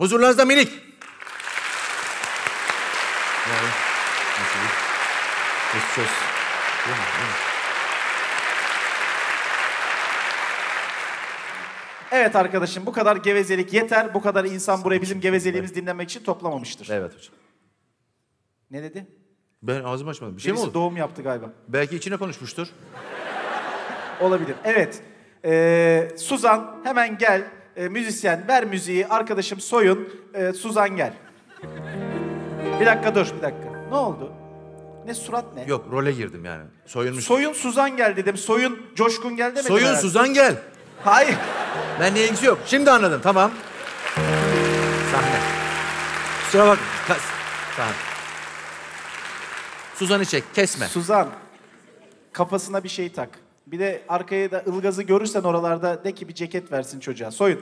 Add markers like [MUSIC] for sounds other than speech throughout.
Huzurlarınızda minik. Geçmiş olsun. Değil mi? Değil mi? Evet arkadaşım bu kadar gevezelik yeter. Bu kadar insan buraya bizim gevezeliğimizi dinlemek için toplamamıştır. Evet hocam. Ne dedi? Ben ağzımı açmadım. Bir şey mi Birisi oldu? doğum yaptı galiba. Belki içine konuşmuştur. Olabilir. Evet. Ee, Suzan hemen gel. Ee, müzisyen ver müziği. Arkadaşım Soyun. Ee, Suzan gel. Bir dakika dur bir dakika. Ne oldu? Ne surat ne? Yok role girdim yani. Soyunmuş. Soyun Suzan gel dedim. Soyun Coşkun gel demedim. Soyun herhalde. Suzan gel. Hayır. Ben ilgisi yok. Şimdi anladım. Tamam. Sahne. Kusura bak. Kas. Sahne. Suzan'ı çek. Kesme. Suzan kafasına bir şey tak. Bir de arkaya da ılgazı görürsen oralarda de ki bir ceket versin çocuğa. Soyun.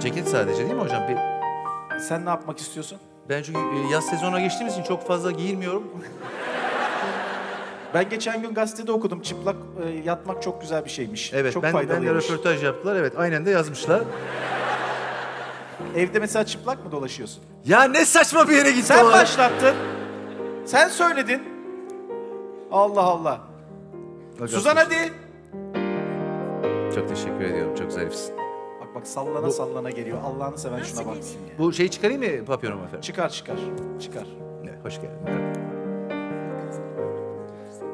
Ceket sadece değil mi hocam? Bir, Sen ne yapmak istiyorsun? ben çünkü e, yaz sezonuna geçtiğimiz için çok fazla giyinmiyorum. Ben geçen gün gazetede okudum. Çıplak e, yatmak çok güzel bir şeymiş. Evet çok ben, ben de röportaj yaptılar. Evet aynen de yazmışlar. Evde mesela çıplak mı dolaşıyorsun? Ya ne saçma bir yere gitti Sen o. başlattın. Sen söyledin. Allah Allah. Suzan hadi. Çok teşekkür ediyorum. Çok zarifsin. Bak bak sallana sallana geliyor. Allah'ını seven şuna baksın ya. Bu şeyi çıkarayım mı papyonumu efendim? Çıkar çıkar. Çıkar. Ne, hoş geldin.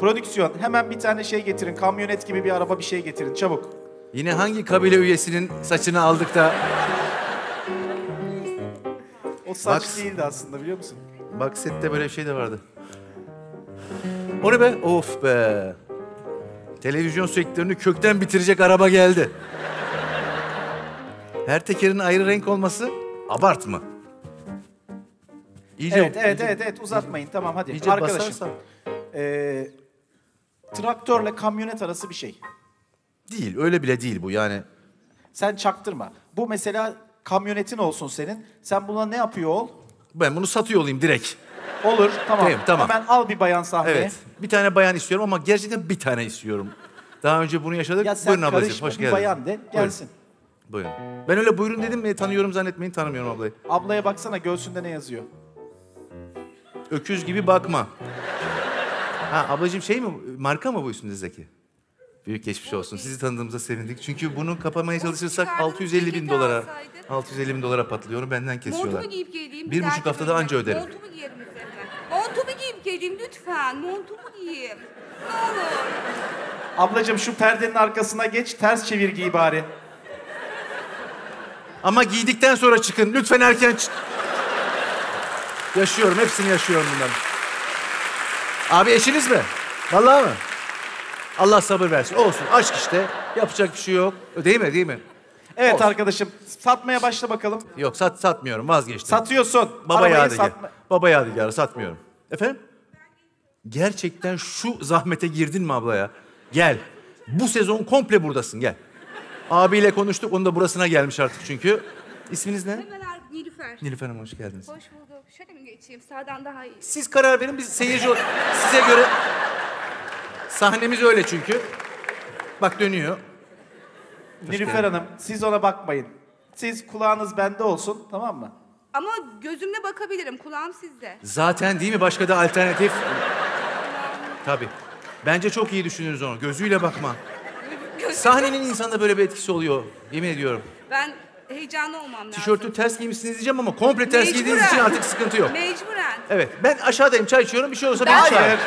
Prodüksiyon hemen bir tane şey getirin. Kamyonet gibi bir araba bir şey getirin çabuk. Yine hangi kabile üyesinin saçını aldık da... O saç Max. değildi aslında biliyor musun? Bak sette böyle bir şey de vardı. O ne be? Of be. Televizyon sektörünü kökten bitirecek araba geldi. Her tekerin ayrı renk olması abartma. İyice, evet evet iyice- evet evet uzatmayın tamam hadi. iyice Arkadaşım. basarsan. Ee, traktörle kamyonet arası bir şey. Değil, öyle bile değil bu yani. Sen çaktırma. Bu mesela kamyonetin olsun senin. Sen buna ne yapıyor ol? Ben bunu satıyor olayım direkt. Olur tamam. Tamam, tamam. Hemen al bir bayan sahneye. Evet. Bir tane bayan istiyorum ama gerçekten bir tane istiyorum. Daha önce bunu yaşadık. Ya sen Buyurun ablacığım, karışma hoş bir geldin. bayan de gelsin. Buyurun. Ben öyle buyurun dedim mi tanıyorum zannetmeyin tanımıyorum ablayı. Ablaya baksana göğsünde ne yazıyor? Öküz gibi bakma. Ha ablacığım şey mi marka mı bu üstünüzdeki? Büyük geçmiş olsun. Sizi tanıdığımıza sevindik. Çünkü bunu kapamaya çalışırsak çıkardın, 650 bin dolara, alsaydın. 650 bin dolara patlıyor. Benden kesiyorlar. Montumu giyip geleyim. Bir buçuk haftada anca öderim. Montumu giyerim. Montumu giyip geleyim lütfen. Montumu giyeyim. Ne olur. Ablacığım şu perdenin arkasına geç ters çevir giy bari. Ama giydikten sonra çıkın. Lütfen erken çık. Yaşıyorum. Hepsini yaşıyorum bundan. Abi eşiniz mi? Vallahi mı? Allah sabır versin. Olsun. Aşk işte. Yapacak bir şey yok. Değil mi? Değil mi? Evet Olsun. arkadaşım satmaya başla bakalım. Yok sat satmıyorum. Vazgeçtim. Satıyorsun. Baba Arabayı yadigar. satma- Baba yadigarı satmıyorum. Efendim? Gerçekten şu zahmete girdin mi abla ya? Gel. Bu sezon komple buradasın gel. Abiyle konuştuk. Onun da burasına gelmiş artık çünkü. İsminiz ne? Nilüfer. Nilüfer Hanım hoş geldiniz. Hoş bulduk. Şöyle mi geçeyim? Sağdan daha iyi. Siz karar verin. Biz seyirci size göre sahnemiz öyle çünkü. Bak dönüyor. Nilüfer Hanım siz ona bakmayın. Siz kulağınız bende olsun tamam mı? Ama gözümle bakabilirim. Kulağım sizde. Zaten değil mi başka da alternatif? Tabii. Bence çok iyi düşünürüz onu. Gözüyle bakma. Sahnenin insanda böyle bir etkisi oluyor. Yemin ediyorum. Ben heyecanlı olmam lazım. Tişörtü ters giymişsiniz diyeceğim ama komple ters giydiğiniz için artık sıkıntı yok. Mecburen. Evet ben aşağıdayım çay içiyorum bir şey olursa Ben- beni çağır.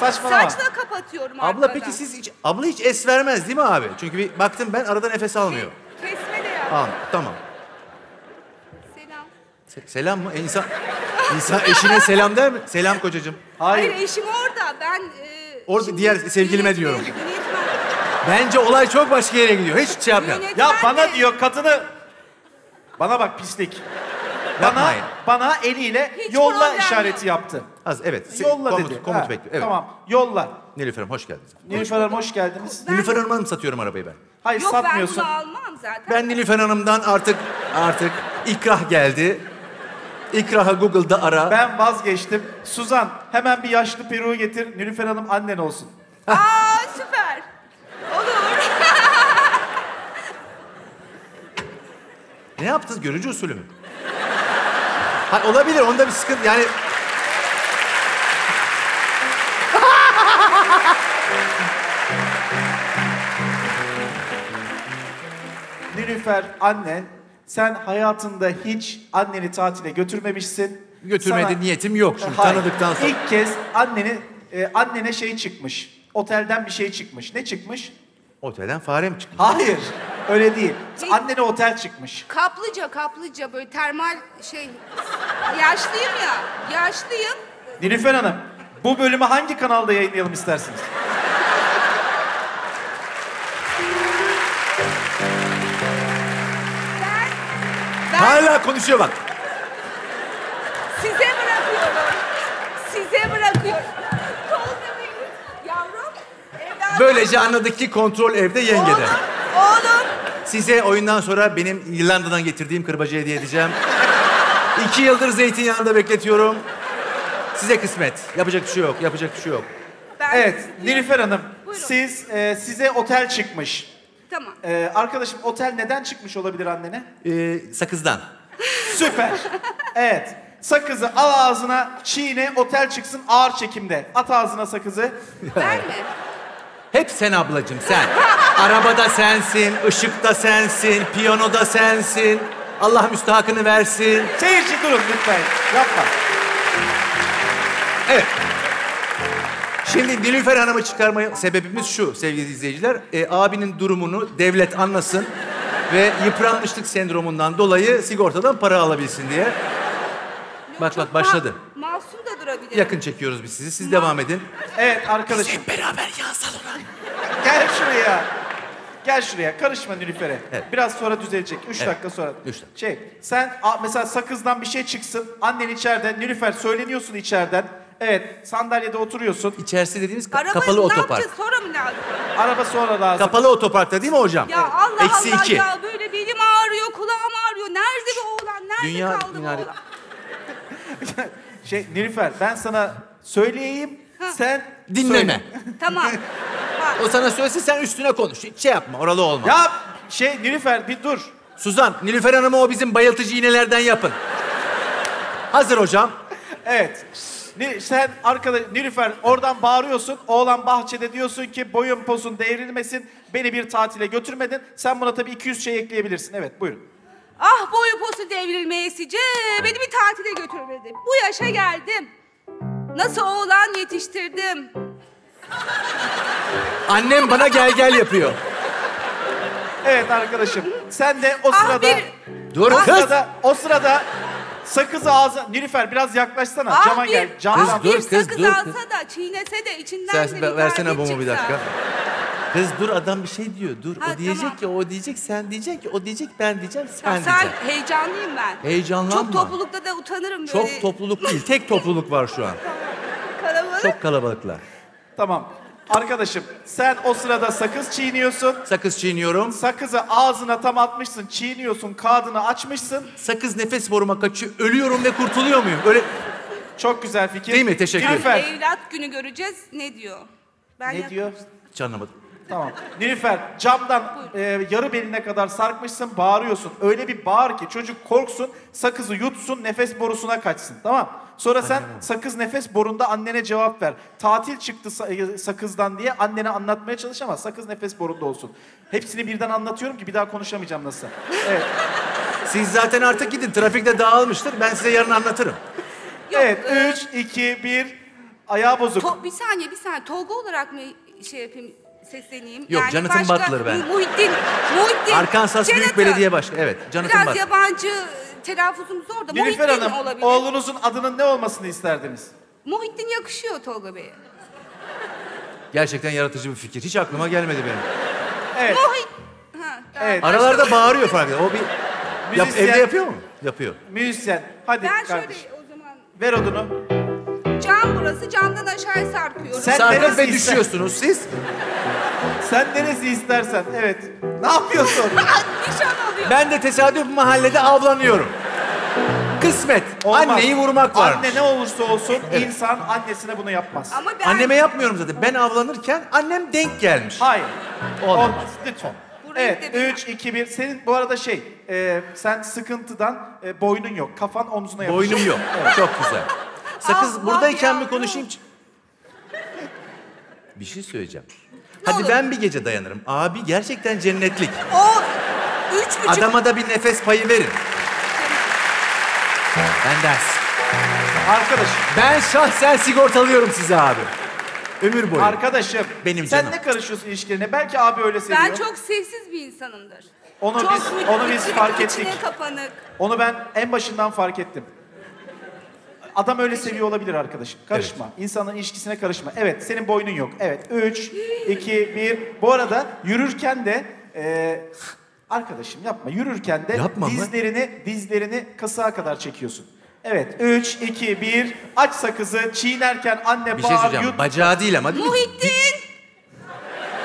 Saçmalama. Saçla kapatıyorum Abla arkadan. peki siz hiç, abla hiç es vermez değil mi abi? Çünkü bir baktım ben arada nefes almıyor. Kesme de yap. Al tamam. Selam. Se- selam mı? E, insan, insan eşine selam der mi? Selam kocacığım. Hayır. Hayır eşim orada. Ben... E, Orada şimdi diğer sevgilime diyorum. yönetmen- Bence olay çok başka yere gidiyor. Hiç şey yapmayalım. Ya bana diyor kadını... Bana bak pislik. Bana, Yapmayın. bana eliyle Hiç yolla problem işareti yaptı. Az evet. Yolla komut, dedi. Komut Ha, bekliyor. Evet. Tamam yolla. Nilüfer Hanım hoş geldiniz. Nilüfer Hanım hoş geldiniz. Nilüfer Hanım'a mı satıyorum arabayı ben? Hayır Yok ben satmıyorsun. bunu almam zaten. Ben Nilüfer Hanım'dan artık artık ikrah geldi. İkrahı Google'da ara. Ben vazgeçtim. Suzan hemen bir yaşlı peruğu getir. Nilüfer Hanım annen olsun. Aa süper. Olur. Ne yaptınız? Görücü usulü mü? Ha, olabilir. Onda bir sıkıntı. Yani Nilüfer annen sen hayatında hiç anneni tatile götürmemişsin. götürmedi Sana- niyetim yok. Şimdi Hayır. tanıdıktan sonra. İlk kez anneni e, annene şey çıkmış. Otelden bir şey çıkmış. Ne çıkmış? Otelden fare mi çıktı? Hayır. Öyle değil. Şey- Annene otel çıkmış. Kaplıca kaplıca böyle termal şey. Yaşlıyım ya. Yaşlıyım. Nilüfer Hanım, bu bölümü hangi kanalda yayınlayalım istersiniz? Ben Hala konuşuyor bak. size bırakıyorum. Size bırakıyorum. Tolga Bey, yavrum. Evladım. Böylece anladık ki kontrol evde yengede. Oğlum, oğlum. Size oyundan sonra benim İrlanda'dan getirdiğim kırbacı hediye edeceğim. İki yıldır zeytinyağında bekletiyorum. Size kısmet. Yapacak bir şey yok. Yapacak bir şey yok. Ben, Evet, Nilüfer Hanım, Buyurun. siz e, size otel çıkmış. Tamam. E, arkadaşım otel neden çıkmış olabilir annene? Ee, sakızdan. Süper. Evet. Sakızı al ağzına, çiğne, otel çıksın ağır çekimde. At ağzına sakızı. Ben mi? Hep sen ablacığım sen. Arabada sensin, ışıkta sensin, piyanoda sensin. Allah müstahakını versin. Seyirci durun lütfen. Yapma. Evet. Şimdi Nilüfer Hanım'ı çıkarmaya sebebimiz şu sevgili izleyiciler. E, abinin durumunu devlet anlasın ve yıpranmışlık sendromundan dolayı sigortadan para alabilsin diye. Bak bak başladı. ma- masum da durabilir. Yakın çekiyoruz biz sizi. Siz devam edin. Evet arkadaşım. Hep beraber yan salona. Gel şuraya. Gel şuraya. Karışma Nilüfer'e. Evet. Biraz sonra düzelecek. Üç Evet. dakika sonra. Üç dakika. Şey, sen a, mesela sakızdan bir şey çıksın. Annen içeriden. Nilüfer söyleniyorsun içeriden. Evet, sandalyede oturuyorsun. İçerisi dediğimiz ka- Arabayı kapalı ne otopark. yapacağız sonra mı lazım? Araba sonra lazım. Kapalı otoparkta değil mi hocam? Ya Allah Eksi Allah iki. ya böyle belim ağrıyor, kulağım ağrıyor. Nerede bu oğlan? Nerede Dünya kaldı bu oğlan? [LAUGHS] Şey, Nilüfer ben sana söyleyeyim. Sen Dinleme. söyle. [LAUGHS] Tamam. Bak, O sana söylesin sen üstüne konuş. Hiç şey yapma oralı olma. Ya şey Nilüfer bir dur. Suzan, Nilüfer Hanım'a o bizim bayıltıcı iğnelerden yapın. Hazır hocam. Evet. Sen arkada Nilüfer oradan bağırıyorsun. Oğlan bahçede diyorsun ki boyun posun devrilmesin. Beni bir tatile götürmedin. Sen buna tabii 200 şey ekleyebilirsin. Evet buyurun. ah boyu posu devrilmeyesice beni bir tatile götürmedi. Bu yaşa geldim. Nasıl oğlan yetiştirdim. Annem bana gel gel yapıyor. Evet arkadaşım. Sen de o Ah sırada bir... Dur o kız. sırada o sırada sakız ağzı Nilüfer biraz yaklaşsana. Ah Cama bir, gel. Camdan. ah Dur kız, sakız dur alsa da çiğnese de içinden Sen de bir ver- versene tane bumu bir çıksa. dakika. Kız dur adam bir şey diyor. Dur Ha, o diyecek tamam. ki o diyecek sen diyecek ki o diyecek ben diyeceğim sen Ya sen diyeceksin. heyecanlıyım ben. Heyecanlanma. Çok toplulukta da utanırım böyle. Çok topluluk değil. Tek topluluk var şu an. [LAUGHS] Kalabalık. Çok kalabalıklar. Tamam. Arkadaşım sen o sırada sakız çiğniyorsun. Sakız çiğniyorum. Sakızı ağzına tam atmışsın, çiğniyorsun, kağıdını açmışsın. Sakız nefes boruma kaçıyor. Ölüyorum ve kurtuluyor muyum? Öyle Çok güzel fikir. Değil mi? Teşekkür ederim. Nilüfer. Evlat günü göreceğiz. Ne diyor? Ben Ne diyor? hiç anlamadım. Tamam. Nilüfer camdan e, yarı beline kadar sarkmışsın, bağırıyorsun. Öyle bir bağır ki çocuk korksun, sakızı yutsun, nefes borusuna kaçsın. Tamam. Sonra sen sakız nefes borunda annene cevap ver. Tatil çıktı e, sakızdan diye annene anlatmaya çalış ama sakız nefes borunda olsun. Hepsini birden anlatıyorum ki bir daha konuşamayacağım nasıl. Evet. Siz zaten artık gidin. Trafikte dağılmıştır. Ben size yarın anlatırım. Yok, evet. e, 3, 2, 1. Ayağı bozuk. To- bir saniye bir saniye. Tolga olarak mı şey yapayım sesleneyim? Yok, Jonathan Butler ben. Mu- Muhittin. Muhittin. Arkansas Büyük Jonathan. Belediye Başkanı. Evet. Jonathan Biraz Butler. yabancı e, telaffuzum zor da. Nilüfer Muhittin Hanım, olabilir. oğlunuzun adının ne olmasını isterdiniz? Muhittin yakışıyor Tolga Bey'e. Gerçekten yaratıcı bir fikir. Hiç aklıma gelmedi benim. Evet. Muhit. Ha, tamam. Evet. Aralarda bağırıyor fark O bir... Yap, Müzisyen. evde yapıyor mu? Yapıyor. Müzisyen. Hadi Ben kardeş. şöyle o zaman Ver odunu. cam burası camdan aşağıya sarkıyorum. Sen- Sarkıp neresi ve ister? düşüyorsunuz siz. Sen neresi istersen. Evet. Ne yapıyorsun? [LAUGHS] Nişan alıyor. Ben de tesadüf mahallede avlanıyorum. Kısmet. Olmaz. Anneyi vurmak var. Anne ne olursa olsun insan annesine bunu yapmaz. Ama ben Anneme yapmıyorum zaten. Ben avlanırken annem denk gelmiş. Hayır. Olmaz. Olmaz. Lütfen. Evet Ayıp deme. 3, 2, 1. Senin bu arada şey e, sen sıkıntıdan e, boynun yok. Kafan omzuna yapışıyor. Boynum yok. Çok güzel. Sakız Allah buradayken mi yavrum. konuşayım? Bir şey söyleyeceğim. Ne Hadi olur. ben bir gece dayanırım. Abi gerçekten cennetlik. O üç buçuk... Adama da bir nefes payı verin. Ben ders. Arkadaşım, Ben şahsen sigortalıyorum size abi. Ömür boyu. arkadaşım. Benim sen canım. ne karışıyorsun ilişkilerine? Belki abi öyle seviyor. Ben çok sessiz bir insanımdır. Onu çok biz- onu biz fark ettik. kapanık. Onu ben en başından fark ettim. Adam öyle seviyor olabilir arkadaşım. Karışma. İnsanın ilişkisine karışma. Evet, senin boynun yok. Evet, 3, 2, 1. Bu arada yürürken de e, arkadaşım yapma. Yürürken de Yapma mı? dizlerini dizlerini kasığa kadar çekiyorsun. Evet, 3, 2, 1. Aç sakızı. Çiğnerken anne Bir şey bağır, söyleyeceğim. yut. Bacağı değil ama değil mi? Muhittin!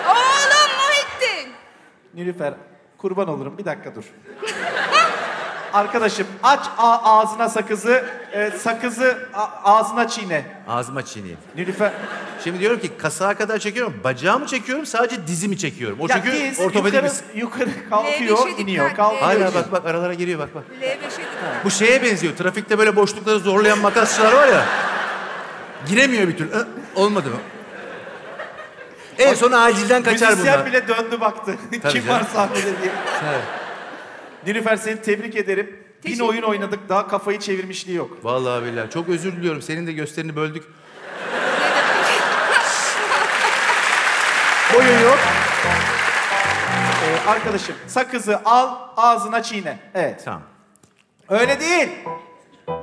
Oğlum Muhittin! Nilüfer kurban olurum bir dakika dur. [LAUGHS] Arkadaşım aç a- ağzına sakızı, e, sakızı a- ağzına çiğne. Ağzıma çiğneyim. Nilüfer Şimdi diyorum ki kasağa kadar çekiyorum. Bacağımı çekiyorum sadece dizimi çekiyorum. O ya çünkü diz ortopedik yukarı, bir... yukarı kalkıyor, L5'e iniyor, dikkat, kalkıyor. Hala bak bak aralara giriyor bak bak. L5'e dikkat. Bu şeye benziyor. Trafikte böyle boşlukları zorlayan makasçılar var ya. Giremiyor bir türlü. Ö, Olmadı mı? En son acilden kaçar Müzisyen bunlar. bile döndü baktı. Kim var sahnede diye. Evet. Nilüfer seni tebrik ederim. Bin Teşekkür oyun oynadık daha kafayı çevirmişliği yok. Vallahi billahi. Çok özür diliyorum. Senin de gösterini böldük. [LAUGHS] Boyun yok. Ee, arkadaşım sakızı al ağzına çiğne. Evet. Tamam. Öyle değil.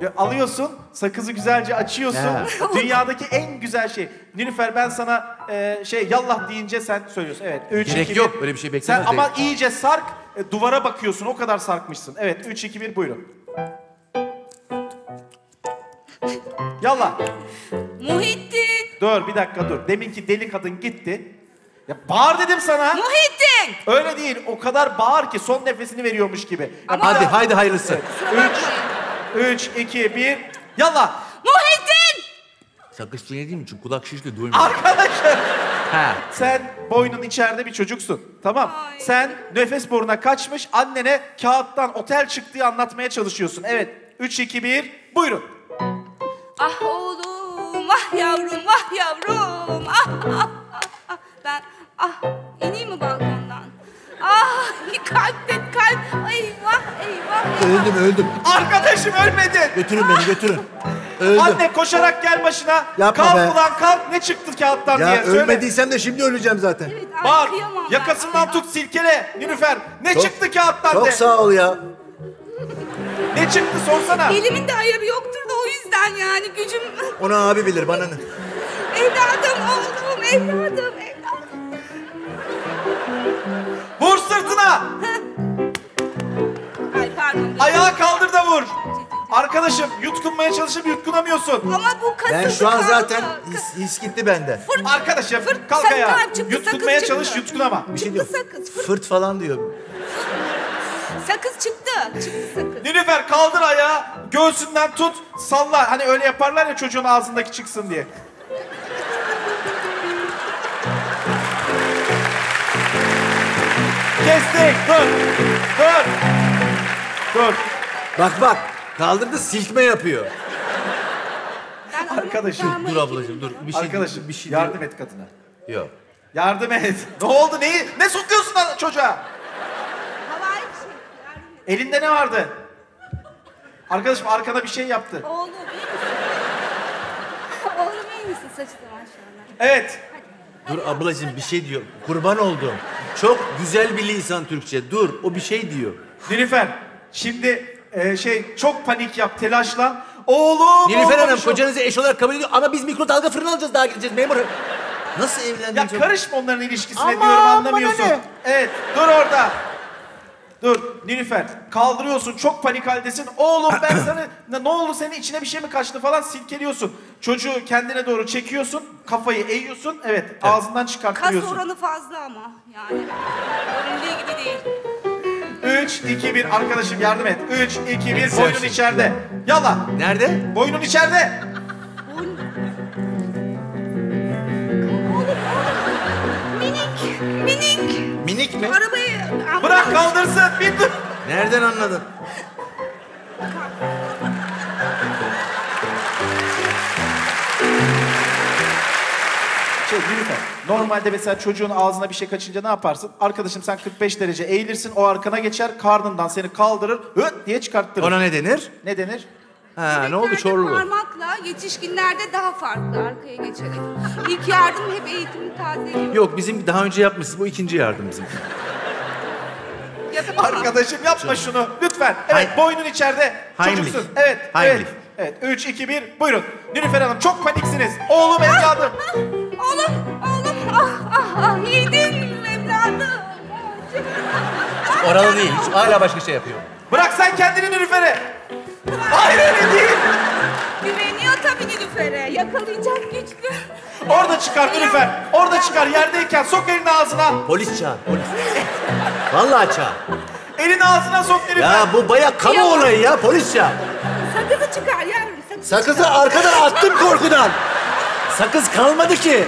Ya alıyorsun, sakızı güzelce açıyorsun. Ya. [LAUGHS] Dünyadaki en güzel şey. Nilüfer ben sana e, şey yallah deyince sen söylüyorsun. Evet. Üç, Gerek iki, bir. yok, öyle bir şey Sen beklemez ama iyice sark, e, duvara bakıyorsun. O kadar sarkmışsın. Evet. 3 2 1 buyurun. Yallah. Muhittin! Dur bir dakika dur. Deminki deli kadın gitti. Ya bağır dedim sana. Muhittin! Öyle değil. O kadar bağır ki son nefesini veriyormuş gibi. Ama- Hadi haydi hayırlısı. 3 2 1 Yallah. Muhittin! Sakız çiğnediğim için kulak şişli duymuyor. Arkadaşım. Ha. Sen boynun içeride bir çocuksun. Tamam. Ay. Sen nefes boruna kaçmış annene kağıttan otel çıktığı anlatmaya çalışıyorsun. Evet. 3 2 1 buyurun. Ah oğlum, ah yavrum, ah yavrum. Ah, ah, ah, ah. Ben, ah, ineyim mi balkondan? Ah, kalp de kalp. Eyvah, eyvah, eyvah. Öldüm öldüm. Arkadaşım ölmedi. Götürün beni götürün. Öldüm. Anne koşarak gel başına. Yapma kalk be. ulan kalk ne çıktı kağıttan Ya diye söyle. ölmediysem de şimdi öleceğim zaten. Evet, ay, Bağır. ben Yakasından sana. tut silkele. Nilüfer ne Çok- çıktı kağıttan Çok de. sağ ol ya. Ne çıktı sorsana. Elimin de ayarı yoktur da o yüzden yani gücüm... Onu abi bilir bana ne. evladım, oğlum, evladım, evladım. Vur sırtına. Ay pardon. dur. Ayağı kaldır da vur. Arkadaşım yutkunmaya çalışıp yutkunamıyorsun. Ama bu kasıldı Ben şu an kaldı. zaten his, his gitti bende. Fırt, Arkadaşım fırt, kalk sakın ayağa. çıktı, Yutkunmaya sakız çalış çıktı. yutkunama. Bir şey Çıktı diyor. sakız, fırt. Fırt falan diyor. Sakız çıktı. Çıktı sakız. Nilüfer kaldır ayağı. Göğsünden tut. Salla. Hani öyle yaparlar ya çocuğun ağzındaki çıksın diye. Kestik. Dur. Dur. Dur. Bak bak. Kaldırdı silkme yapıyor. Arkadaşım, Dur ablacığım dur. Bir şey Arkadaşım bir şey yardım et kadına. Yok. Yardım et. Ne oldu? Neyi? Ne sokuyorsun lan çocuğa? Havai fişek. Yardım et. Elinde ne vardı? Arkadaşım arkada bir şey yaptı. Oğlum iyi misin? [LAUGHS] Oğlum iyi misin? Saçı da maşallah. Evet. Dur ablacığım bir şey diyor. Kurban oldum. Çok güzel bir lisan Türkçe. Dur o bir şey diyor. Nilüfer şimdi e, şey çok panik yap telaşlan. Oğlum Nilüfer Hanım olmamış o. kocanızı eş olarak kabul ediyor ama biz mikrodalga fırın alacağız daha gideceğiz memur. Nasıl evlendin Ya çok- karışma onların ilişkisine Aman, diyorum bana anlamıyorsun. ne? Evet dur orada. Dur Nilüfer kaldırıyorsun çok panik haldesin. Oğlum ben [COUGHS] sana ne, ne oldu senin içine bir şey mi kaçtı falan silkeliyorsun. Çocuğu kendine doğru çekiyorsun kafayı eğiyorsun evet, ağzından Kas çıkartıyorsun. oranı fazla ama. Yani göründüğü gibi değil. 3 2 1 arkadaşım yardım et. 3 2 1 Sen boynun içeride. Yalla. Nerede? Boynun içeride. Minik, minik. Minik mi? Arabayı... Bırak kaldırsın. Bir dur. Nereden anladın? Şey Nilüfer, normalde mesela çocuğun ağzına bir şey kaçınca ne yaparsın? Arkadaşım sen 45 derece eğilirsin, o arkana geçer, karnından seni kaldırır, höt diye çıkarttırır. Ona ne denir? Ne denir? Ha ne oldu Bebeklerde Çorlu? Parmakla, yetişkinlerde daha farklı arkaya geçerek. İlk yardım hep eğitimini tazeliyor. Yok bizim daha önce yapmışız. Bu ikinci yardım bizim. Yapamam. Arkadaşım yapma şunu lütfen. Evet Hay- boynun içeride. Heimlich. Çocuksun. Evet. Heimlich. Evet. Evet. 3, 2, 1 buyurun. Nilüfer Hanım çok paniksiniz. Oğlum evladım. Oğlum, oğlum, ah, ah, ah, yedim evladım. Oralı değil. Hiç hala başka şey yapıyor. Bırak sen kendini Nilüfer'e. Hayır öyle değil. Güveniyor tabii Nilüfer'e. Yakalayacak güçlü. Orada çıkar Nilüfer. Orada çıkar yerdeyken sok elini ağzına. Polis çağır, polis. Vallahi çağır. Elini ağzına sok Nilüfer. Ya bu baya kamu olayı ya, polis çağır. Sakızı çıkar yavrum, sakızı Sakızı çıkar. arkadan attım korkudan. Sakız kalmadı ki.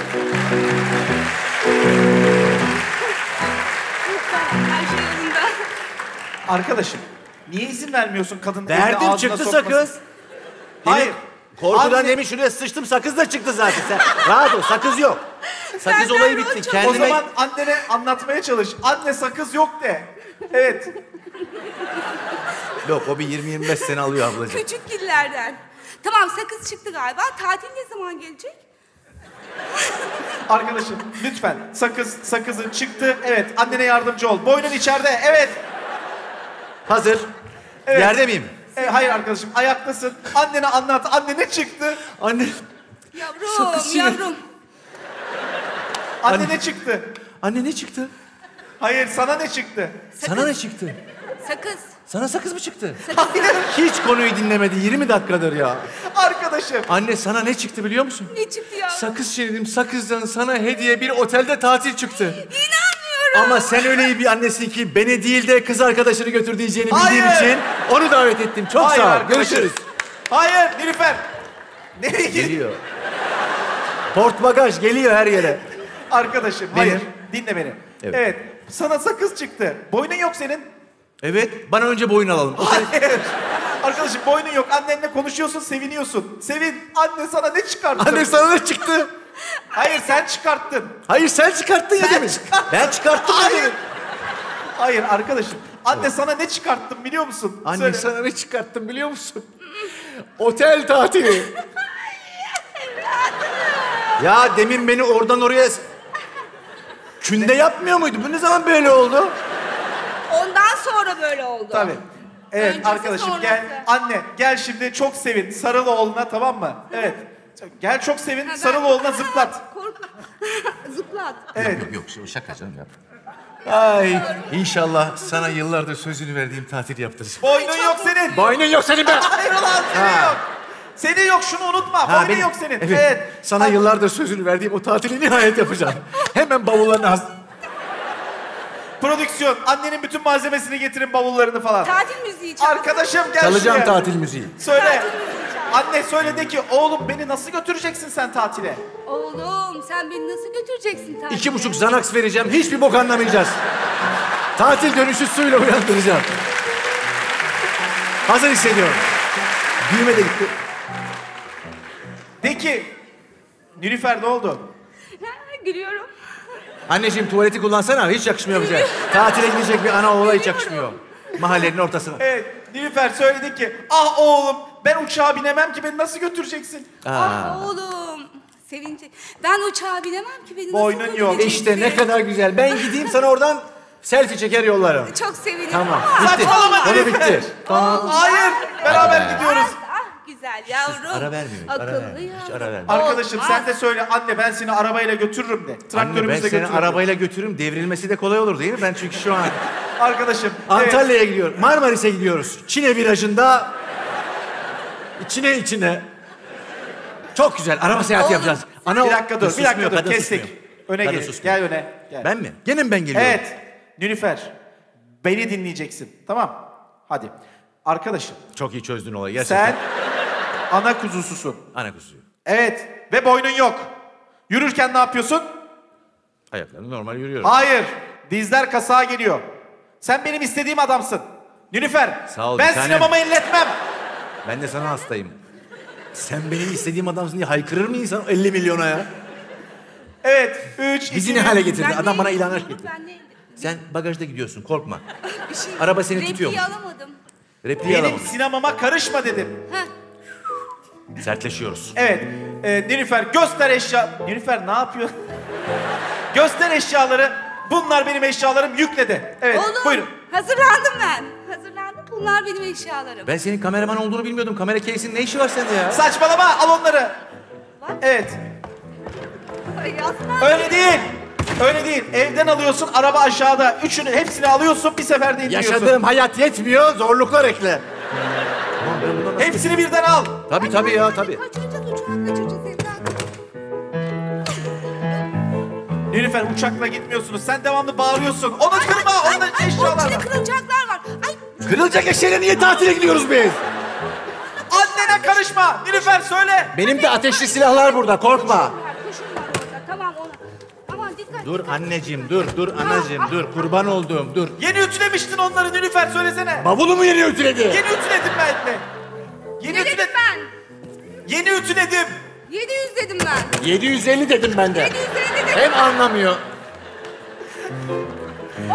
Her şey yolunda. Arkadaşım niye izin vermiyorsun kadın elini Verdim ağzına çıktı sokmasına? sakız. Hayır. Korkudan demin şuraya sıçtım sakız da çıktı zaten. Sen rahat ol sakız yok. Sakız Benden olayı bitti. çok- Kendime... O zaman annene anlatmaya çalış. Anne sakız yok de. Evet. Yok o bir 20-25 sene alıyor ablacığım. Küçük gillerden. Tamam sakız çıktı galiba. Tatil ne zaman gelecek? [LAUGHS] Arkadaşım lütfen sakız sakızın çıktı. Evet annene yardımcı ol. Boynun içeride. Evet. Hazır. Evet. Yerde miyim? E, hayır arkadaşım ayaktasın. Annene anlat. Anne ne çıktı? Anne. Yavrum, Sakız yine. yavrum. Anne, Anne. ne çıktı? Anne ne çıktı? Hayır sana ne çıktı? Sana ne çıktı? Sakız. Sana sakız mı çıktı? Hayır. [LAUGHS] Hiç konuyu dinlemedi 20 dakikadır ya. Arkadaşım. Anne sana ne çıktı biliyor musun? Ne çıktı yavrum? Sakız çiğnedim. Sakızdan sana hediye bir otelde tatil çıktı. İnanmıyorum. Ama sen öyle iyi bir annesin ki beni değil de kız arkadaşını götür diyeceğini bildiğim Hayır. için onu davet ettim. Çok Hayır sağ ol. arkadaşım. Görüşürüz. Hayır Nilüfer. Nereye? Geliyor. Port bagaj geliyor her yere. Arkadaşım Benim. hayır. Dinle beni. Evet. Evet. Sana sakız çıktı. Boynun yok senin. Evet, bana önce boyun alalım. Hayır. Arkadaşım boynun yok. Annenle konuşuyorsun, seviniyorsun. Sevin. Anne sana ne çıkarttı? Anne sana ne çıktı? Hayır sen çıkarttın. Hayır sen çıkarttın ya Sen demin. çıkarttın. Ben çıkarttım ya Hayır. demin. Hayır arkadaşım. Anne sana ne çıkarttım biliyor musun? Anne Söyle. sana ne çıkarttım biliyor musun? Otel tatili. ya demin beni oradan oraya... Künde yapmıyor muydu? Bu ne zaman böyle oldu? Ondan sonra böyle oldu. Tabii. Evet Öncesi, arkadaşım sonrası. gel. Anne gel şimdi çok sevin. Sarıl oğluna tamam mı? Evet. Gel çok sevin. Ha, ben- Sarıl oğluna zıplat. [LAUGHS] Korkma. [LAUGHS] zıplat. Evet. Yok yok yok şaka canım yap. Ay inşallah sana yıllardır sözünü verdiğim tatil yaptıracağım. Boynun yok senin. Boynun yok senin be. [LAUGHS] Hayır ulan senin Ha. yok. Senin yok şunu unutma. Ha, Boynun benim- yok senin. Evet. Evet. Sana Ay, yıllardır sözünü verdiğim o tatili nihayet yapacağım. Hemen bavullarını haz... Prodüksiyon. Annenin bütün malzemesini getirin bavullarını falan. Tatil müziği çal. Arkadaşım gel Çalacağım şuraya. tatil müziği. Söyle. Tatil müziği çal. Anne söyle de ki oğlum beni nasıl götüreceksin sen tatile? Oğlum sen beni nasıl götüreceksin tatile? İki buçuk Xanax vereceğim. Hiçbir bok anlamayacağız. Tatil dönüşü suyla uyandıracağım. Hazır hissediyorum. Düğme de gitti. De ki Nilüfer ne oldu? Ha, [LAUGHS] Gülüyorum. Anneciğim tuvaleti kullansana. Hiç yakışmıyor bize. Tatile gidecek bir ana oğula hiç yakışmıyor. Mahallenin ortasına. Evet Nilüfer söyledi ki ah oğlum ben uçağa binemem ki beni nasıl götüreceksin? Ah oğlum. Sevinci. Ben uçağa binemem ki beni Boynun nasıl yok. götüreceksin? İşte ne kadar güzel. Ben gideyim sana oradan selfie çeker yollarım. Çok sevinirim. Tamam. Ah, Bitti. Saçmalama Konu Nilüfer. bitti. Tamam. Hayır beraber gidiyoruz. Güzel yavrum. ara vermiyor, hiç ara Akıllı vermiyor, hiç ara vermiyor. Arkadaşım Olmaz. sen de söyle anne ben seni arabayla götürürüm de. Anne ben Traktörümüzle seni götürürüm. arabayla götürürüm. Devrilmesi de kolay olur değil mi? Ben çünkü şu an [LAUGHS] Arkadaşım. evet. Antalya'ya gidiyorum. Marmaris'e gidiyoruz. Çin'e virajında içine içine. Çok güzel. Araba seyahati Oğlum, yapacağız. Ana Bir dakika dur, bir dakika dur. Kestik. susmuyor. Öne gel. Gel öne. Gel. Ben mi? Gene mi ben geliyorum? Evet. Nilüfer. Beni dinleyeceksin. Tamam. Hadi. Arkadaşım. Çok iyi çözdün olayı gerçekten. Sen ana kuzususun. Ana kuzuyu. Evet. Ve boynun yok. Yürürken ne yapıyorsun? Ayaklarını normal yürüyorum. Hayır. Dizler kasağa geliyor. Sen benim istediğim adamsın. Nilüfer. Sağ ol, ben tanem. sinemamı elletmem. Ben de sana hastayım. Sen benim istediğim adamsın diye haykırır mı insan 50 milyona ya? Evet. Üç, Bizi iki, ne hale bir. getirdin? Ben Adam bana ilan aşk etti. Ben? Sen bagajda gidiyorsun korkma. [LAUGHS] Bir şey. Araba seni Repliği tutuyormuş. alamadım. Repliği Benim alamadım. sinemama karışma dedim. Heh. Sertleşiyoruz. Evet. E, Nilüfer göster eşya... Nilüfer ne yapıyor? [LAUGHS] göster eşyaları. Bunlar benim eşyalarım yükledi. Evet Oğlum buyurun. hazırlandım ben. Hazırlandım. Bunlar benim eşyalarım. Ben senin kameraman olduğunu bilmiyordum. Kamera case'in ne işi var sende ya? Saçmalama al onları. Bak. Evet. Ay, aslan. Öyle değil. Öyle değil. Evden alıyorsun, araba aşağıda. Üçünü, hepsini alıyorsun, bir seferde indiriyorsun. Yaşadığım hayat yetmiyor, zorluklar ekle. Hepsini birden al. Tabii tabii ya tabii. Kaçıracağız uçağı kaçıracağız evden. Nilüfer uçakla gitmiyorsunuz. Sen devamlı bağırıyorsun. Onu kırma, onun Ay, eşyalar içinde var. kırılacaklar var. Ay Kırılacak eşeğe niye tatile gidiyoruz biz? Annene karışma. Nilüfer söyle. Benim de ateşli silahlar burada korkma. Dur anneciğim dur dur anacığım dur kurban olduğum dur. Yeni ütülemiştin onları Nilüfer söylesene. Bavulu mu yeni ütüledi? Yeni ütüledim ben de. Yeni Ne dedim ütüledim. ben? Yeni ütüledim. 700 dedim ben. 750 dedim ben de. 750 dedim. Hem anlamıyor.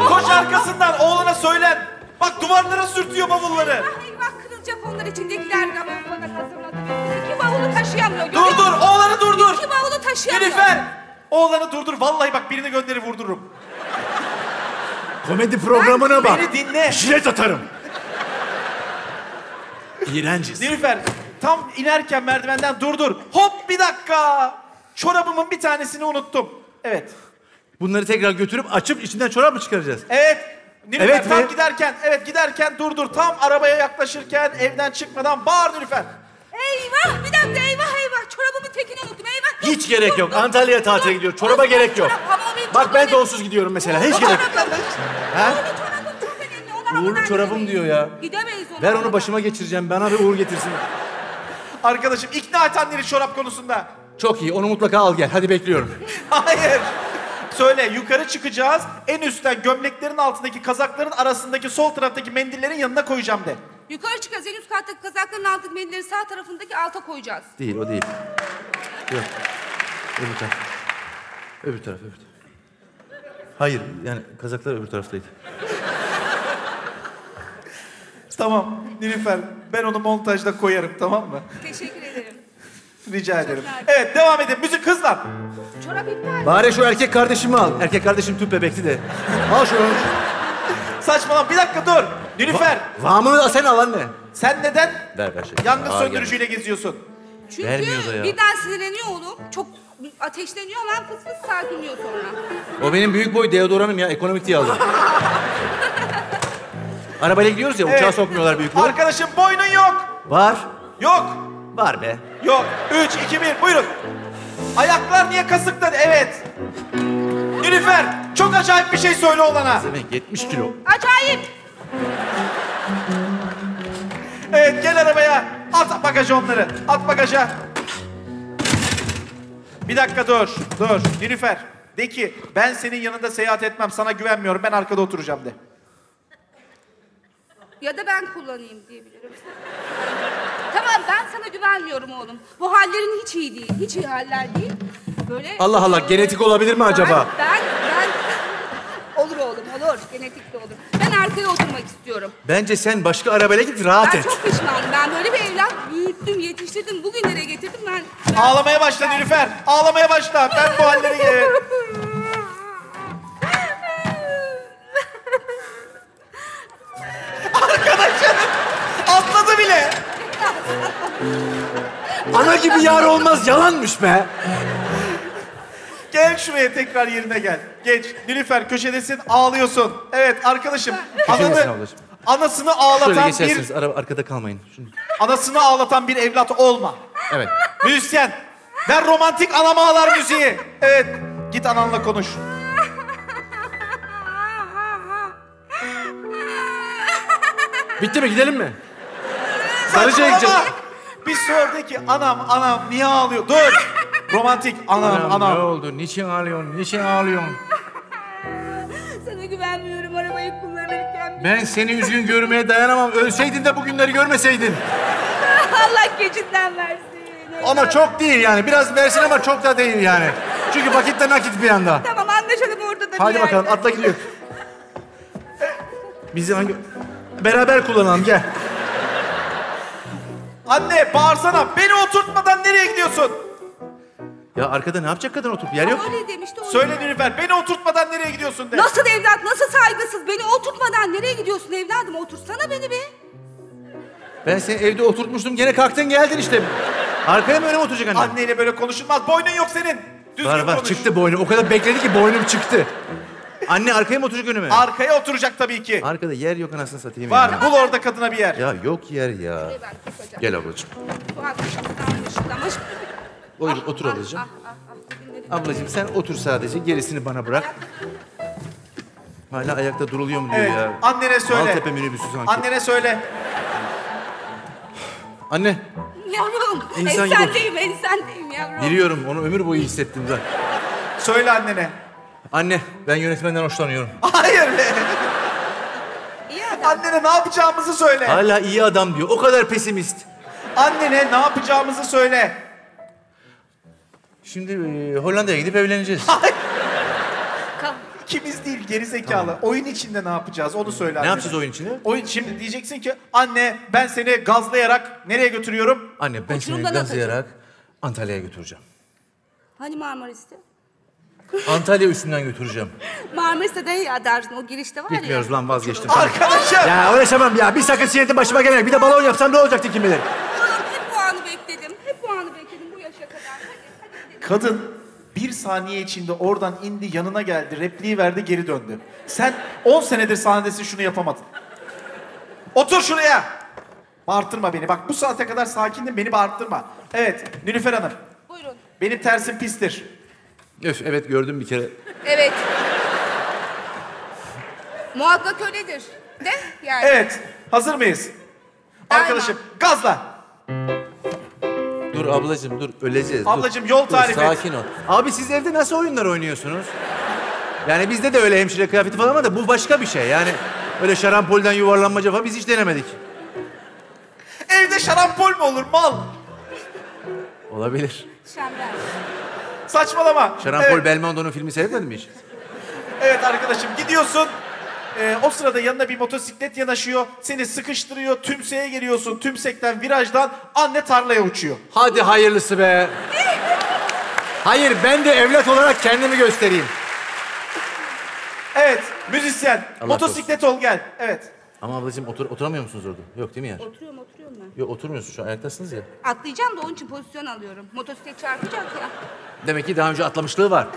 Koş arkasından oğlana söylen. Bak duvarlara sürtüyor bavulları. Ah eyvah kırılacak onlar içindekiler bana hazırladım. İki bavulu taşıyamıyor. görüyor Dur dur musun? oğlanı durdur. İki bavulu taşıyamıyor. Nilüfer. Oğlanı durdur. Vallahi bak birini gönderir vurdururum. Komedi programına bak. Beni dinle. Jilet atarım. İğrenciz. Nilüfer tam inerken merdivenden durdur. Hop bir dakika. Çorabımın bir tanesini unuttum. Evet. Bunları tekrar götürüp açıp içinden çorap mı çıkaracağız? Evet. Nilüfer Evet tam mi? giderken, evet giderken durdur. Tam arabaya yaklaşırken evden çıkmadan bağır Nilüfer. Eyvah bir dakika eyvah eyvah. Çorabımın tekini unuttum eyvah. Hiç gerek yok. Antalya'ya tatile gidiyor. Çoraba gerek yok. Bak ben donsuz gidiyorum mesela. Hiç gerek yok. Ha? Uğurlu çorabım diyor ya. Gidemeyiz onu. Ver onu başıma geçireceğim. Bana bir uğur getirsin. Arkadaşım ikna et anneni çorap konusunda. Çok iyi. Onu mutlaka al gel. Hadi bekliyorum. [LAUGHS] Hayır. Söyle yukarı çıkacağız. En üstten gömleklerin altındaki kazakların arasındaki sol taraftaki mendillerin yanına koyacağım de. Yukarı çıkacağız. En üst kattaki kazakların altındaki mendilleri sağ tarafındaki alta koyacağız. Değil o değil. Yok. Öbür taraf. Öbür taraf öbür taraf. Hayır yani kazaklar öbür taraftaydı. Tamam Nilüfer ben onu montajda koyarım tamam mı? Teşekkür ederim. Rica ederim. Evet devam edin. Müzik hızla. Çorap iptal. Bari şu erkek kardeşimi al. Erkek kardeşim tüp bebekti de. Al şunu. Saçmalama bir dakika dur. Nilüfer Vamını da sen al anne. sen neden Ver ver şey. yangın Aa, söndürücüyle geziyorsun? Çünkü Vermiyor da ya. birden sinirleniyor oğlum. Çok ateşleniyor hemen fıs fıs sakinliyor sonra. O benim büyük boy deodoranım ya. Ekonomik diye aldım. Arabayla gidiyoruz ya uçağa Evet. sokmuyorlar büyük boy. Arkadaşım boynun yok. Var. Yok. Var be. Yok. 3, 2, 1 buyurun. Ayaklar niye kasıkta? Evet. Nilüfer çok acayip bir şey söyle olana. Demek 70 kilo. Acayip. Evet gel arabaya. At bagaja onları. At bagaja. Bir dakika dur. Dur. Nilüfer. De ki ben senin yanında seyahat etmem. Sana güvenmiyorum. Ben arkada oturacağım de. Ya da ben kullanayım diyebilirim. tamam ben sana güvenmiyorum oğlum. Bu hallerin hiç iyi değil. Hiç iyi haller değil. Böyle... Allah Allah, genetik olabilir mi acaba? Ben, ben, ben... olur oğlum olur. Genetik de olur. Ben arkaya oturmak istiyorum. Bence sen başka arabayla git rahat Ben et. çok pişmanım. Ben böyle bir evlat büyüttüm, yetiştirdim. Bugünlere getirdim ben. ben... [LAUGHS] Ağlamaya başla Nilüfer. Ağlamaya başla. Ben bu halleri... Evet. [LAUGHS] Arkadaşım atladı bile. Ana gibi yar olmaz yalanmış be. Gel şuraya tekrar yerine gel. Geç. Nilüfer köşedesin ağlıyorsun. Evet arkadaşım. Ananı, ablacığım. anasını Şöyle ağlatan geçersiniz. bir Araba arkada kalmayın. Şunu- anasını ağlatan bir evlat olma. Evet. Müzisyen. Ver romantik anam ağlar müziği. Evet. Git ananla konuş. Bitti mi gidelim mi? Sarıca'ya gideceğiz. Saçmalama. Bir sor de ki anam anam niye ağlıyor? Dur. Romantik anam Anam. Ne oldu? Niçin ağlıyorsun? Niçin ağlıyorsun? Sana güvenmiyorum arabayı kullanırken. Ben seni üzgün görmeye dayanamam. Ölseydin de bugünleri görmeseydin. Allah gecinden versin. Ama çok değil yani. Biraz versin ama çok da değil yani. Çünkü vakit de nakit bir anda. Tamam anlaşalım orada da bir Hadi bakalım yerde. atla gidiyor. Bizi hangi... Beraber kullanalım gel. Anne bağırsana. Beni oturtmadan nereye gidiyorsun? Ya arkada ne yapacak kadın oturup yer yok. Öyle demişti. o Söyle. Nilüfer. Beni oturtmadan nereye gidiyorsun de. Nasıl evlat, nasıl saygısız? Beni oturtmadan nereye gidiyorsun evladım? Otursana beni bir. Ben seni evde oturtmuştum gene kalktın geldin işte. Arkaya mı öyle mi oturacak anne? Anneyle böyle konuşulmaz. Boynun yok senin. Düzgün Var var konuş. çıktı boynu. O kadar bekledi ki boynum çıktı. Anne arkaya mı oturacak önüme? Arkaya oturacak tabii ki. Arkada yer yok anasını satayım Var. ya. Bul orada kadına bir yer. Ya yok yer ya. Gel ablacığım. Anlaşılmış. Buyur otur ablacığım. Ah, ah, ah. Ablacığım sen otur sadece gerisini bana bırak. Hala ayakta duruluyor mu diyor Evet. ya. Annene söyle. Maltepe minibüsü sanki. Annene söyle. Anne Yavrum, İnsan gibi- ensendeyim, ensendeyim yavrum. biliyorum onu ömür boyu hissettim zaten. Söyle annene. Anne ben yönetmenden hoşlanıyorum. Hayır be. İyi adam. Annene ne yapacağımızı söyle. Hala iyi adam diyor. O kadar pesimist. Annene ne yapacağımızı söyle. Şimdi e, Hollanda'ya gidip evleneceğiz. [LAUGHS] İkimiz değil geri zekalı. Oyun içinde ne yapacağız onu söyle ne annene. yapacağız oyun içinde? Oyun şimdi diyeceksin ki anne ben seni gazlayarak nereye götürüyorum? Anne ben seni Uçurumdan gazlayarak Antalya'ya götüreceğim. Hani Marmaris'te? Antalya üstünden götüreceğim. [LAUGHS] Marmaris'te de ya dersin o girişte var Gitmiyoruz ya. lan vazgeçtim. Arkadaşım. ya uğraşamam ya. Bir sakın sinetin başıma gelmek. Bir de balon yapsam ne olacaktı kim bilir. Oğlum hep bu anı bekledim. Hep bu anı bekledim bu yaşa kadar. Hadi, hadi. Kadın bir saniye içinde oradan indi yanına geldi repliği verdi geri döndü. Sen 10 senedir sahnedesin şunu yapamadın. Otur şuraya. Bağırtırma beni. Bak bu saate kadar sakindim beni bağırtırma. Evet Nilüfer Hanım. Buyurun. Benim tersim pistir. Öf evet gördüm bir kere. Evet. Muhakkak öyledir. De yani. Evet hazır mıyız? Daima. Arkadaşım gazla. Dur ablacığım dur öleceğiz. dur. Ablacığım, yol Dur, tarif et. Sakin ol. Abi siz evde nasıl oyunlar oynuyorsunuz? Yani bizde de öyle hemşire kıyafeti falan ama da bu başka bir şey. Yani öyle şarampolden yuvarlanmaca falan biz hiç denemedik. Evde şarampol mu olur mal? Olabilir. Şember. Saçmalama. Şarampol evet, Belmondo'nun filmi seyretmedin mi hiç? evet arkadaşım gidiyorsun. Ee, o sırada yanına bir motosiklet yanaşıyor. Seni sıkıştırıyor. Tümseğe geliyorsun. Tümsekten virajdan anne tarlaya uçuyor. Hadi hayırlısı be. Hayır ben de evlat olarak kendimi göstereyim. Evet müzisyen. Allah motosiklet ol gel. Evet. Ama ablacığım otur, oturamıyor musunuz orada? Yok değil mi yer? Oturuyorum oturuyorum ben. Yok oturmuyorsun şu an ayaktasınız ya. Atlayacağım da onun için pozisyon alıyorum. Motosiklet çarpacak ya. Demek ki daha önce atlamışlığı var.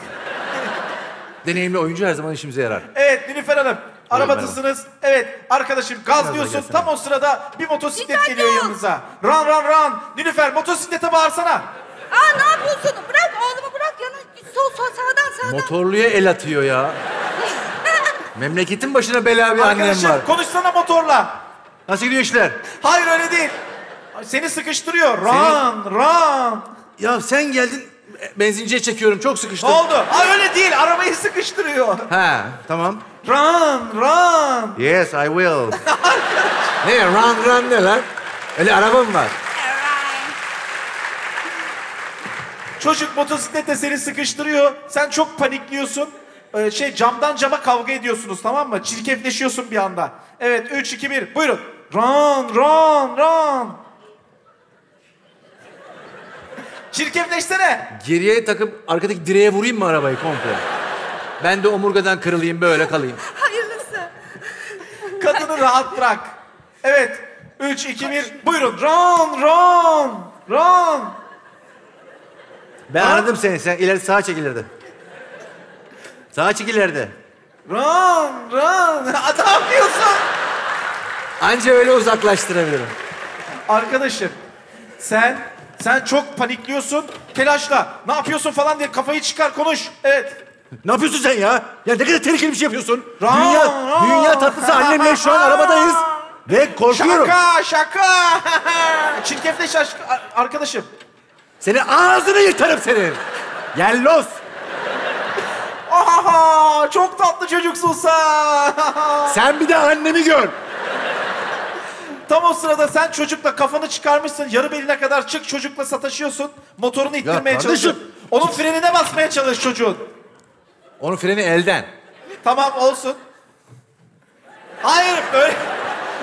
[LAUGHS] Deneyimli oyuncu her zaman işimize yarar. Evet Nilüfer Hanım. Arabadasınız. Evet arkadaşım gazlıyorsun. Tam o sırada bir motosiklet Dikkatli geliyor ol. yanınıza. Run run run. Nilüfer motosiklete bağırsana. Aa ne yapıyorsun? Bırak oğlumu bırak yana. Sol sol sağdan sağdan. Motorluya el atıyor ya. [LAUGHS] Memleketin başına bela bir annem Arkadaşım var. konuşsana motorla. Nasıl gidiyor işler? Hayır öyle değil. Seni sıkıştırıyor. Run, Seni- run. Ya sen geldin benzinciye çekiyorum çok Ne sıkıştım. oldu? Ay öyle değil. Arabayı sıkıştırıyor. Ha tamam. Run, run. Yes I will. [LAUGHS] ne run run ne lan? Öyle araba mı var? Çocuk motosiklette seni sıkıştırıyor. Sen çok panikliyorsun. Ee, şey camdan cama kavga ediyorsunuz tamam mı? Çirkefleşiyorsun bir anda. Evet 3 2 1 buyurun. Run, run, run. Çirkefleşsene. Geriye takıp arkadaki direğe vurayım mı arabayı komple? Ben de omurgadan kırılayım böyle kalayım. Hayırlısı. Kadını rahat bırak. Evet. 3, 2, 1. Buyurun. Run, run, run. Ben anladım seni. Sen ileri sağa çek ileride. Sağa çek ileride. Run, run. [LAUGHS] ne yapıyorsun? Anca öyle uzaklaştırabilirim. Arkadaşım sen sen çok panikliyorsun. Telaşla. Ne yapıyorsun falan diye kafayı çıkar konuş. Evet. Ne yapıyorsun sen ya? Ya ne kadar tehlikeli bir şey yapıyorsun. Ram, dünya, ram. dünya tatlısı annemle şu an arabadayız. Ve korkuyorum. Şaka şaka. [LAUGHS] Çirkefleş aşk arkadaşım. Senin ağzını yırtarım senin. Yellos. Aa, çok tatlı çocuksun sen. [LAUGHS] Sen bir de annemi gör. Tam o sırada sen çocukla kafanı çıkarmışsın. Yarı beline kadar çık çocukla sataşıyorsun. Motorunu ittirmeye kardeşim. çalışıyorsun. Onun frenine basmaya çalış çocuğun. Onun freni elden. Tamam olsun. Hayır böyle.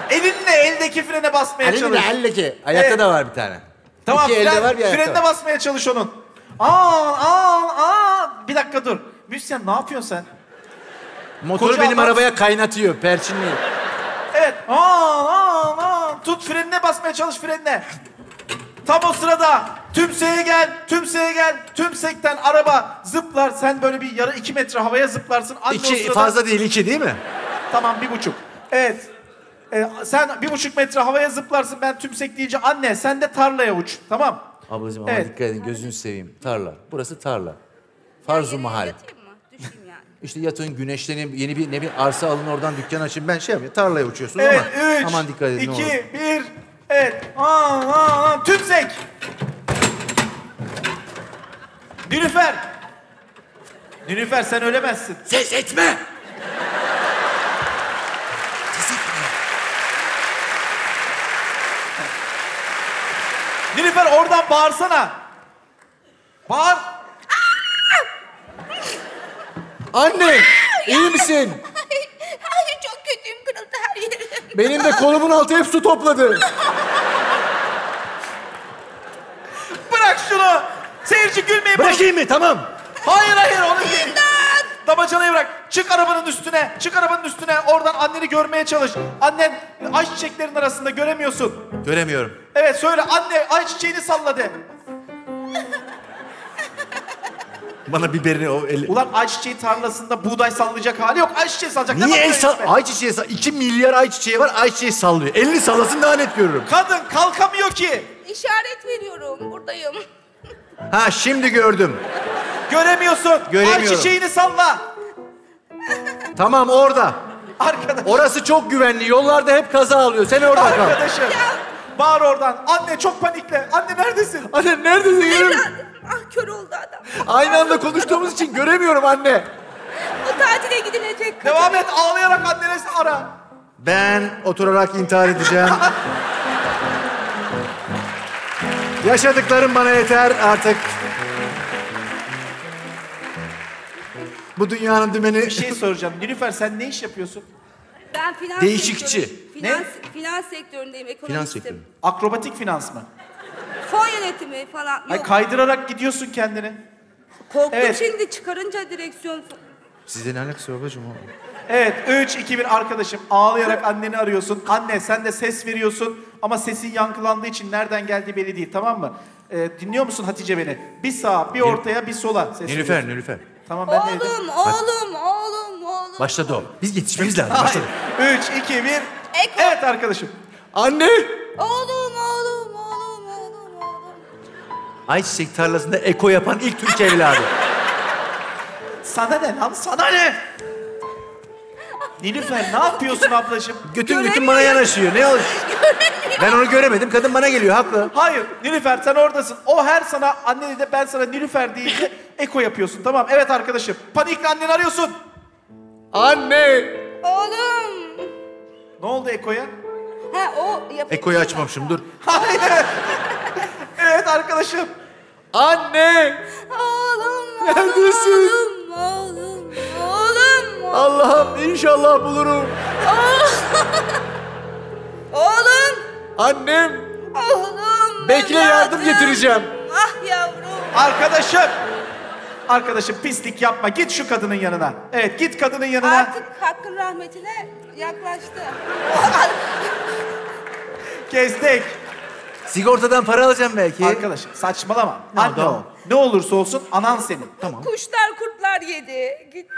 Elinle eldeki frene basmaya Elini çalış. de elleki. Ayakta Evet. da var bir tane. Tamam İki elde fren, var bir ayakta frenine var. basmaya çalış onun. Aa aa aa. Bir dakika dur. Müzisyen ne yapıyorsun sen? Motoru Koca benim adam- arabaya kaynatıyor. Perçinli. Evet. Aa aa. Tut frenine basmaya çalış frenine. Tam o sırada tümseye gel, tümseye gel. Tümsekten araba zıplar. Sen böyle bir yarı iki metre havaya zıplarsın. Anne o İki sırada- fazla değil iki değil mi? Tamam bir buçuk. Evet. Ee, sen bir buçuk metre havaya zıplarsın. Ben tümsek deyince anne sen de tarlaya uç. Tamam. Ablacığım ama Evet. dikkat edin gözünü seveyim. Tarla. Burası tarla. Farzu Yere mahal. Yatayım mı? Düşeyim yani. İşte yatın güneşlenin yeni bir ne bir arsa alın oradan dükkan açın. Ben şey yapayım tarlaya uçuyorsun Evet ama üç, aman dikkat edin ne olur. iki, bir. Evet. Aa, aa, aa. Tümsek. Nilüfer. Nilüfer sen ölemezsin. Ses etme. Nilüfer oradan bağırsana. Bağır. Anne [LAUGHS] iyi misin? Ay, ay çok kötüyüm kırıldı her yerim. Benim de kolumun altı hep su topladı. Bırak şunu. Seyirci gülmeyi bırak. Bırakayım mı? Tamam. Hayır hayır onu değil. Damacanayı bırak. Çık arabanın üstüne. Çık arabanın üstüne. Oradan anneni görmeye çalış. Annen ayçiçeklerin arasında göremiyorsun. Göremiyorum. Evet söyle anne ayçiçeğini salla de. Bana biberini o eli... Ulan ayçiçeği tarlasında buğday sallayacak hali yok. Ayçiçeği sallayacak. Niye el isme? Ayçiçeği sall... 2 milyar ayçiçeği var ayçiçeği sallıyor. Elini sallasın daha net görürüm. Kadın kalkamıyor ki. İşaret veriyorum buradayım. Ha şimdi gördüm. Göremiyorsun. Göremiyorum. Ayçiçeğini salla. Tamam orada. Arkadaş. Orası çok güvenli. Yollarda hep kaza alıyor. Sen orada kal. Arkadaşım. Bağır oradan. Anne çok panikle. Anne neredesin? Anne neredesin? Evladım. Ah kör oldu adam. Aynı anda konuştuğumuz için göremiyorum anne. O tatile gidilecek. kadın. Devam et ağlayarak annene ara. Ben oturarak intihar edeceğim. Yaşadıklarım bana yeter artık. Bu dünyanın dümeni... Bir şey soracağım. Nilüfer sen ne iş yapıyorsun? Ben finans Değişikçi. sektörü- finans, finans sektöründeyim, Finans ekonomistim. sektörü. Akrobatik finans mı? Fon yönetimi falan. Ay Yok. kaydırarak gidiyorsun kendini. Korktum Evet. şimdi çıkarınca direksiyon. Sizde ne alakası var bacım? Evet 3, 2, 1 arkadaşım ağlayarak anneni arıyorsun. Anne sen de ses veriyorsun ama sesin yankılandığı için nereden geldiği belli değil tamam mı? Ee, dinliyor musun Hatice beni? Bir sağa, bir ortaya, bir sola ses Nilüfer, veriyorsun. Nilüfer. Tamam ben neydim? Oğlum, oğlum, oğlum, oğlum. Başladı o. Biz yetişmemiz lazım. Başladı. 3, 2, 1. Eko. Evet arkadaşım. Anne! Oğlum. Ayçiçek tarlasında eko yapan ilk Türk evladı. Sana ne lan sana ne? Nilüfer ne yapıyorsun ablacığım? Götün götün bana yanaşıyor. Ne olur? Ben onu göremedim. Kadın bana geliyor. Haklı. Hayır Nilüfer sen oradasın. O her sana anne de ben sana Nilüfer deyince eko yapıyorsun. Tamam evet arkadaşım. Panikle anneni arıyorsun. Anne! Oğlum. Ne oldu ekoya? Ha o yapıyor. Ekoyu açmamışım. Dur. Hayır. Evet arkadaşım. Anne! Oğlum, Neredesin? oğlum, oğlum, oğlum, oğlum. Allah'ım inşallah bulurum. [LAUGHS] Oğlum, Annem! oğlum. Bekle yardım evladım. getireceğim. Ah yavrum. Arkadaşım. Arkadaşım pislik yapma. Git şu kadının yanına. Evet git kadının yanına. Artık hakkın rahmetine yaklaştı. [LAUGHS] Kestik. Sigortadan para alacağım belki. Arkadaşım saçmalama. Ne Anne oldu? o. Ne olursa olsun anan senin. Tamam. Kuşlar kurtlar yedi. Gitti.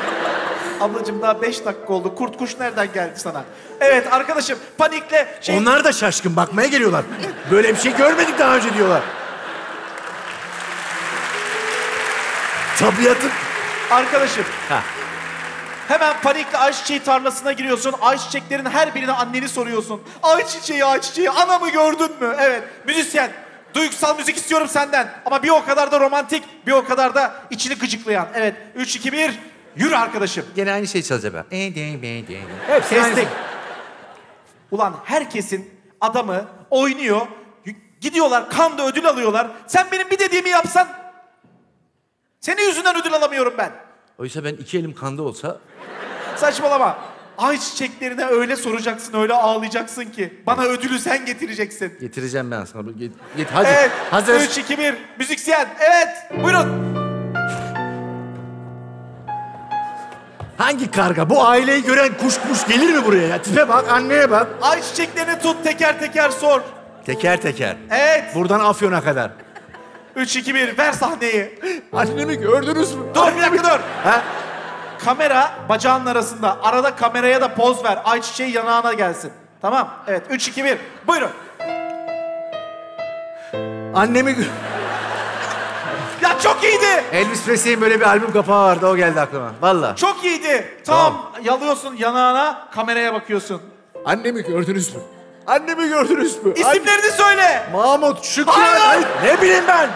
[LAUGHS] Ablacığım daha beş dakika oldu. Kurt kuş nereden geldi sana? Evet arkadaşım panikle. Şey, Onlar da şaşkın bakmaya geliyorlar. Böyle bir şey görmedik daha önce diyorlar. Tabiatın... Arkadaşım Ha. Hemen panikle ayçiçeği tarlasına giriyorsun. Ayçiçeklerin her birine anneni soruyorsun. Ayçiçeği ayçiçeği anamı gördün mü? Evet müzisyen. Duygusal müzik istiyorum senden. Ama bir o kadar da romantik, bir o kadar da içini gıcıklayan. Evet 3, 2, 1. Yürü arkadaşım. Gene aynı şey çalacak ben. Hepsi. Kestik. Ulan herkesin adamı oynuyor. Gidiyorlar kanda ödül alıyorlar. Sen benim bir dediğimi yapsan. Senin yüzünden ödül alamıyorum ben. Oysa ben iki elim kanda olsa Saçmalama. Ay çiçeklerine öyle soracaksın, öyle ağlayacaksın ki. Bana ödülü sen getireceksin. getireceğim ben sana. Git, git hadi. Evet. Hazır. 3, 2, 1. Müzisyen. Evet. Buyurun. Hangi karga? Bu aileyi gören kuş kuş gelir mi buraya ya? Tipe bak, anneye bak. Ay çiçeklerini tut teker teker sor. Teker teker. Evet. Buradan Afyon'a kadar. 3, 2, 1. Ver sahneyi. Annemi gördünüz mü? Dur bir dakika dur. Ha? Kamera bacağının arasında. Arada kameraya da poz ver. Ayçiçeği yanağına gelsin. Tamam. Evet. 3, 2, 1. Buyurun. Annemi... Ya çok iyiydi. Elvis Presley'in böyle bir albüm kapağı vardı. O geldi aklıma. Valla. Çok iyiydi. Tam yalıyorsun yanağına kameraya bakıyorsun. Annemi gördünüz mü? Annemi gördünüz mü? İsimlerini söyle. Mahmut. Hayır. Ay, ne bileyim ben.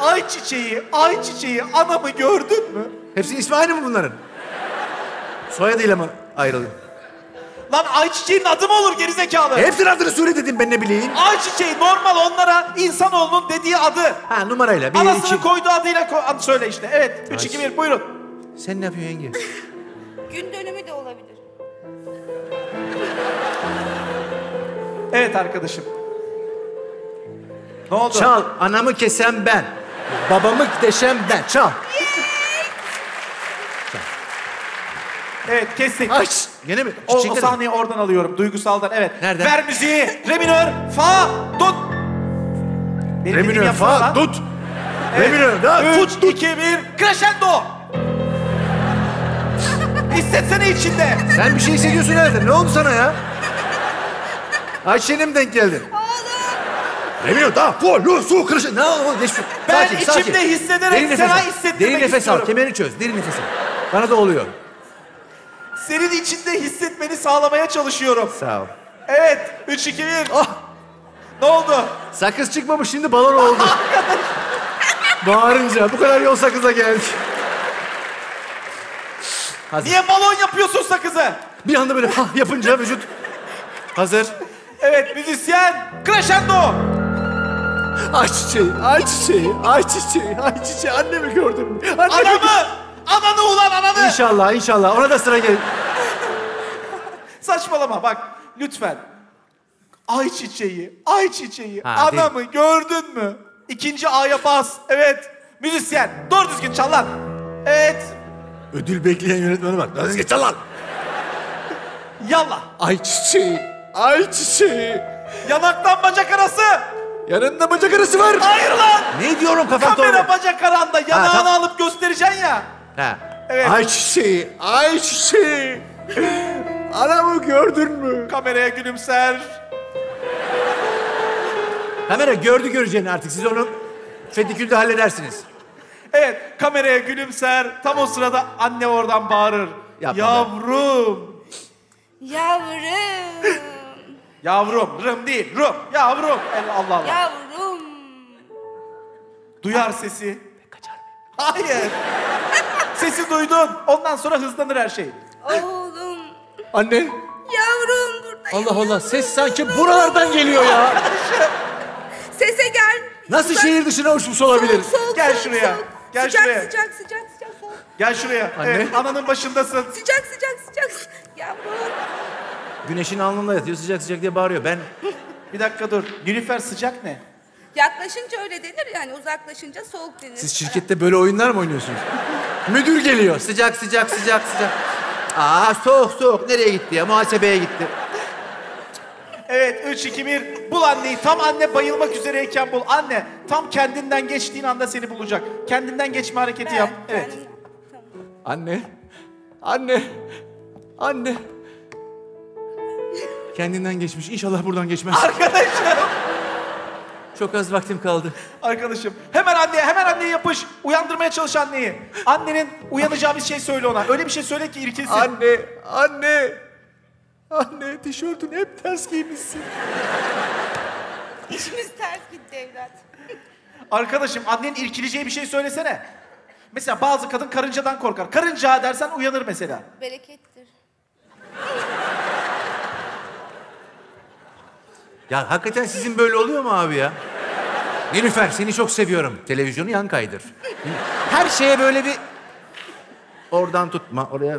Ayçiçeği, ayçiçeği anamı gördün mü? Hepsi ismi aynı mı bunların? Soyadıyla mı ayrılıyor? Lan ayçiçeğinin adı mı olur gerizekalı? Hepsinin adını söyle dedim ben ne bileyim. Ayçiçeği normal onlara insanoğlunun dediği adı. Ha numarayla. Bir, Anasının iki. koyduğu adıyla ko- adı söyle işte. Evet. 3, 2, 1 buyurun. Sen ne yapıyorsun yenge? Gün dönümü de olabilir. Evet arkadaşım. Ne oldu? Çal. Anamı kesen ben. Babamı deşen ben. Çal. Evet kestik. Aç. Gene mi? O, o Çiçekleri- sahneyi oradan alıyorum. Duygusaldan evet. Nereden? Ver müziği. Re minör. Fa. Tut. Benim Re dediğimi yapsana fa, lan. tut. Evet. Re minör, da, Üç, tut, tut. iki, bir. Crescendo. Hissetsene içinde. Sen bir şey hissediyorsun herhalde. Ne oldu sana ya? Ayşe'ne mi denk geldin? Oğlum. Ne bileyim daha full, lu, su, kırışı. Ne oldu? Geç. Ben Sakin, içimde sakin. hissederek Derin nefes sana al. hissettirmek Derin nefes istiyorum. al. Kemerini çöz. Derin nefes al. Bana da oluyor. Senin içinde hissetmeni sağlamaya çalışıyorum. Sağ ol. Evet. Üç, iki, bir. Ah! Ne oldu? Sakız çıkmamış şimdi balon oldu. [LAUGHS] Bağırınca bu kadar yol sakıza geldik. Hazır. Niye balon yapıyorsun sakızı? Bir anda böyle hah yapınca vücut hazır. Evet müzisyen. Crescendo. Ay çiçeği, ay çiçeği, ay çiçeği, ay çiçeği. Annemi gördün mü? Annemi... Anamı. Ananı ulan ananı. İnşallah, inşallah. Ona da sıra gelir. Saçmalama bak lütfen. Ay çiçeği, ay çiçeği. Ha, Anamı gördün mü? İkinci A'ya bas. Evet. Müzisyen. Doğru düzgün çal lan. Evet. Ödül bekleyen yönetmene bak. Nasıl geç lan? Yallah. Ay çiçeği, ay çiçeği. Yanaktan bacak arası. Yanında bacak arası var. Hayır lan. Ne diyorum kafam Kamera doğru. bacak aranda yanağını tamam. alıp göstereceksin ya. Ha. Evet. Ay çiçeği, ay çiçeği. Anamı gördün mü? Kameraya gülümser. Kamera gördü göreceğini artık. Siz onu fedikülde halledersiniz. Evet kameraya gülümser. Tam o sırada anne oradan bağırır. Yapma. Yavrum. Yavrum. Yavrum. Rım değil. Rum. Yavrum. El- Allah Allah. Yavrum. Duyar sesi. Hayır. Sesi duydun. Ondan sonra hızlanır her şey. Oğlum. Anne. Yavrum buradayım. Allah Allah ses sanki buralardan geliyor ya. [LAUGHS] Sese gel. Nasıl Sıcak- şehir dışına uçmuş olabilir? Soğuk, soğuk, Gel soğuk, şuraya. soğuk. Gel sıcak, şuraya. Sıcak sıcak sıcak soğuk. Gel şuraya. Anne. Evet, ananın başındasın. Sıcak sıcak sıcak. Yavrum. Güneşin alnında yatıyor sıcak sıcak diye bağırıyor. Ben Bir dakika dur. Nilüfer sıcak ne? Yaklaşınca öyle denir yani uzaklaşınca soğuk denir. siz şirkette böyle oyunlar mı oynuyorsunuz? [LAUGHS] Müdür geliyor. Sıcak sıcak sıcak sıcak. Aa soğuk soğuk. Nereye gitti ya? Muhasebeye gitti. Evet 3 2 1 bul anneyi. Tam anne bayılmak üzereyken bul. Anne tam kendinden geçtiğin anda seni bulacak. Kendinden geçme hareketi yap. Ben Evet. kendim- Tamam. Anne. Anne. Anne. [LAUGHS] Kendinden geçmiş. İnşallah buradan geçmez. Arkadaşım. Çok az vaktim kaldı. Arkadaşım. Hemen anneye hemen anneye yapış. Uyandırmaya çalış anneyi. Annenin uyanacağı bir şey söyle ona. Öyle bir şey söyle ki irkilsin. Anne. Anne. Anne tişörtün hep ters giymişsin. İşimiz ters gitti evlat. Arkadaşım annenin irkileceği bir şey söylesene. Mesela bazı kadın karıncadan korkar. Karınca dersen uyanır mesela. Berekettir. Ya hakikaten sizin böyle oluyor mu abi ya? Nilüfer seni çok seviyorum. Televizyonu yan kaydır. Her şeye böyle bir... Oradan tutma, oraya...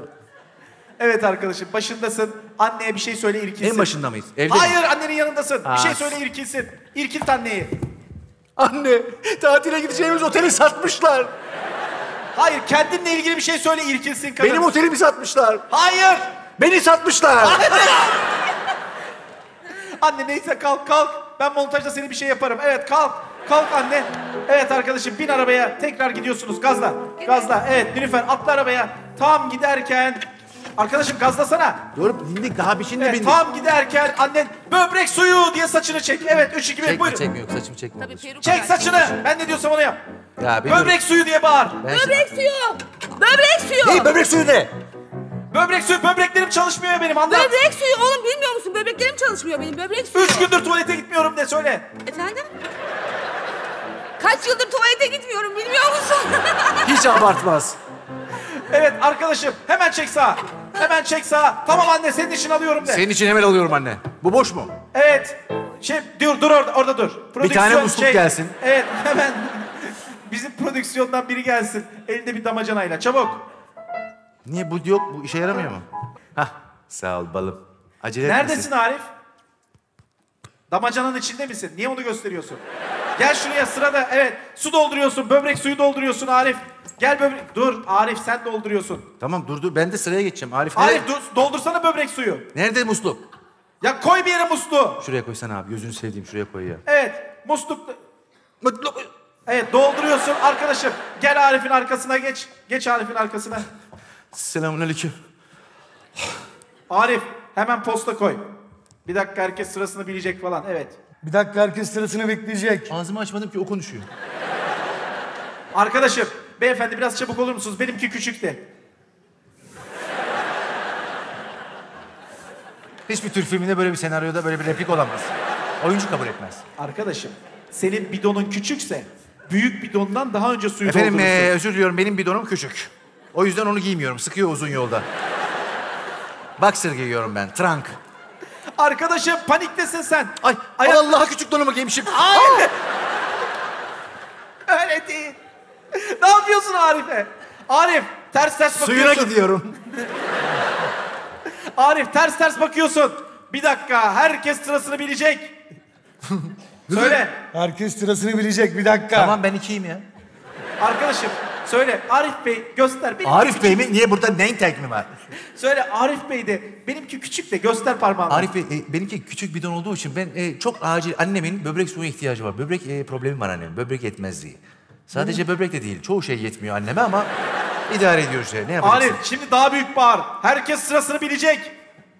Evet arkadaşım başındasın. Anneye bir şey söyle irkilsin. En başında mıyız? Evde mi? Hayır annenin yanındasın. Aa. Bir şey söyle irkilsin. İrkilt anneyi. Anne, tatile gideceğimiz oteli satmışlar. Hayır kendinle ilgili bir şey söyle irkilsin kadın. Benim otelimi satmışlar. Hayır. Beni satmışlar. Anne neyse kalk kalk. Ben montajda seni bir şey yaparım. Evet kalk. Kalk anne. Evet arkadaşım bin arabaya. Tekrar gidiyorsunuz gazla. Gazla. Evet Nilüfer atla arabaya. Tam giderken... Arkadaşım gazlasana. Dur bindik daha bir şimdi Evet bindik. tam giderken annen böbrek suyu diye saçını çek. Evet 3 2 1 Çekme buyurun. çekme yok saçımı çekme. Tabii peruk Çek saçını. Ben ne diyorsam onu yap. Ya Böbrek suyu diye bağır. dur. Ben şimdi- Böbrek suyu. Böbrek suyu. Ne böbrek suyu ne? Böbrek suyu böbreklerim çalışmıyor benim anlat. Böbrek suyu oğlum bilmiyor musun? Böbreklerim çalışmıyor benim. Böbrek suyu. Üç gündür tuvalete gitmiyorum de söyle. Efendim? Kaç yıldır tuvalete gitmiyorum bilmiyor musun? [LAUGHS] Hiç abartmaz. Evet arkadaşım hemen çek sağa. Hemen çek sağa. Tamam anne senin için alıyorum de. Senin için hemen alıyorum anne. Bu boş mu? Evet. Şey dur dur orada orada dur. Prodüksiyon tane musluk şey- gelsin. Evet hemen. Bizim prodüksiyondan biri gelsin. Elinde bir damacanayla çabuk. Niye bu yok? Bu işe yaramıyor mu? Hah sağ ol balım. Acele etmesin. Neredesin Arif? Damacanın içinde misin? Niye onu gösteriyorsun? Gel şuraya sırada. Evet. Su dolduruyorsun. Böbrek suyu dolduruyorsun Arif. Gel böbrek. Dur Arif sen dolduruyorsun. Tamam dur dur ben de sıraya geçeceğim. Arif? Arif dur, doldursana böbrek suyu. Nerede musluk? Ya koy bir yere musluğu. Şuraya koysana abi. Gözünü sevdiğim şuraya koy ya. Evet. Musluk. Musluk. Evet dolduruyorsun arkadaşım. Gel Arif'in arkasına geç. Geç Arif'in arkasına. Selamünaleyküm. Arif hemen posta koy. Bir dakika herkes sırasını bilecek falan. Evet. Bir dakika herkes sırasını bekleyecek. Ağzımı açmadım ki o konuşuyor. Arkadaşım beyefendi biraz çabuk olur musunuz? Benimki küçük de. Hiçbir Türk filminde böyle bir senaryoda böyle bir replik olamaz. Oyuncu kabul etmez. Arkadaşım senin bidonun küçükse büyük bidondan daha önce suyu Efendim doldurursun. ee, özür diliyorum benim bidonum küçük. O yüzden onu giymiyorum. Sıkıyor uzun yolda. Boxer giyiyorum ben. Trunk. Arkadaşım paniktesin sen. Ay Ayak- Allah küçük donumu giymişim. Hayır. Öyle değil. ne yapıyorsun Arif'e? Arif ters ters Suyuna bakıyorsun. gidiyorum. [LAUGHS] Arif ters ters bakıyorsun. Bir dakika herkes sırasını bilecek. [LAUGHS] Söyle. Herkes sırasını bilecek bir dakika. Tamam ben ikiyim ya. Arkadaşım söyle Arif Bey göster. Benim Arif Bey mi? Niye burada name tag mi var? [LAUGHS] Söyle Arif Bey de benimki küçük de göster parmağını. Arif Bey, e, benimki küçük bidon olduğu için ben e, çok acil annemin böbrek suyuna ihtiyacı var. Böbrek e, problemi var annemin. Böbrek yetmezliği. Sadece böbrek de değil. Çoğu şey yetmiyor anneme ama idare ediyoruz işte. Ne yapacaksın? Arif şimdi daha büyük bağır. Herkes sırasını bilecek.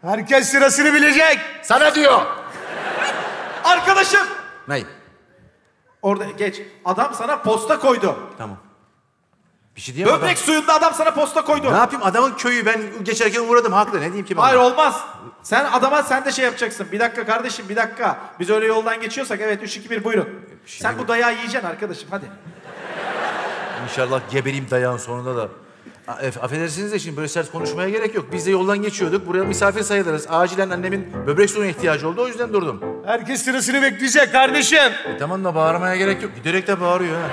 Herkes sırasını bilecek. Sana diyor. Arkadaşım. Ne? Orada geç. Adam sana posta koydu. Tamam. Bir şey diyemem. Böbrek suyunda adam sana posta koydu. Ne yapayım adamın köyü ben geçerken uğradım haklı. Ne diyeyim ki ben? Hayır olmaz. Sen adama sen de şey yapacaksın. Bir dakika kardeşim bir dakika. Biz öyle yoldan geçiyorsak evet 3 2 1 buyurun. şey Sen bu dayağı yiyeceksin arkadaşım hadi. İnşallah gebereyim dayağın sonunda da. Eff- Affedersiniz de şimdi böyle sert konuşmaya gerek yok. Biz de yoldan geçiyorduk. Buraya misafir sayılırız. Acilen annemin böbrek suyuna ihtiyacı oldu. O yüzden durdum. Herkes sırasını bekleyecek kardeşim. E tamam da bağırmaya gerek yok. Giderek de bağırıyor ha.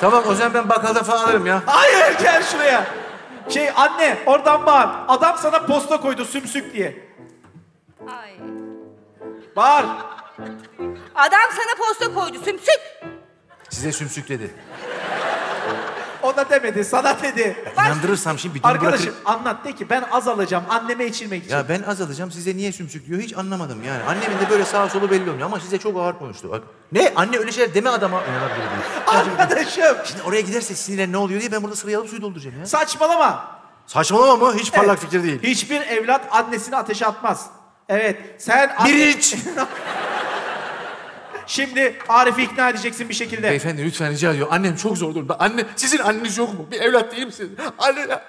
Tamam o zaman ben bakkalda falan alırım ya. Hayır gel şuraya. Şey anne oradan bağır. Adam sana posta koydu sümsük diye. Ay. Bağır. Adam sana posta koydu sümsük. Size sümsük dedi. Ona demedi sana dedi. İnandırırsam şimdi bir dur Arkadaşım bırakır. anlat de ki ben az alacağım anneme içirmek için. Ya ben az alacağım size niye sümsük diyor hiç anlamadım yani. Annemin de böyle sağ solu belli olmuyor ama size çok ağır konuştu. Bak. Ne anne öyle şeyler deme adama. Arkadaşım Şimdi oraya giderse sinirler ne oluyor diye ben burada sıraya alıp suyu dolduracağım ya. saçmalama. Saçmalama mı? Hiç parlak Evet. fikir değil. Hiçbir evlat annesini ateşe atmaz. Evet sen anne- Birinç. [LAUGHS] Şimdi Arif'i ikna edeceksin bir şekilde. Beyefendi lütfen rica ediyorum. Annem çok zor durumda. Anne, sizin anneniz yok mu? Bir evlat değil misiniz? Anne, anne,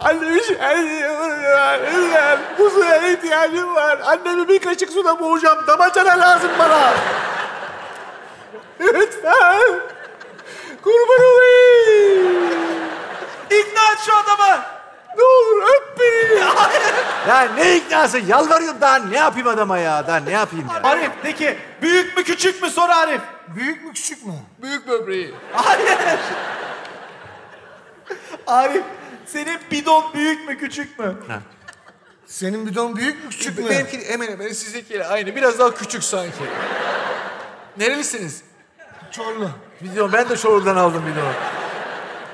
Annem şey- hiç annem, bu suya ihtiyacım var. Annemi bir kaşık suda boğacağım. Damacana lazım bana. Lütfen. Kurban olayım. İkna et şu adamı. Ne olur öp beni. Hayır. [LAUGHS] manası yalvarıyorum daha ne yapayım adama ya daha ne yapayım ya. Arif de ki büyük mü küçük mü sor Arif. Büyük mü küçük mü? Büyük böbreği. Hayır. Arif senin bidon büyük mü küçük mü? Senin bidon büyük mü küçük mü? Benimki hemen hemen sizinkiyle aynı. Biraz daha küçük sanki. Nerelisiniz? Çorlu. Bidon ben de Çorlu'dan aldım bidonu.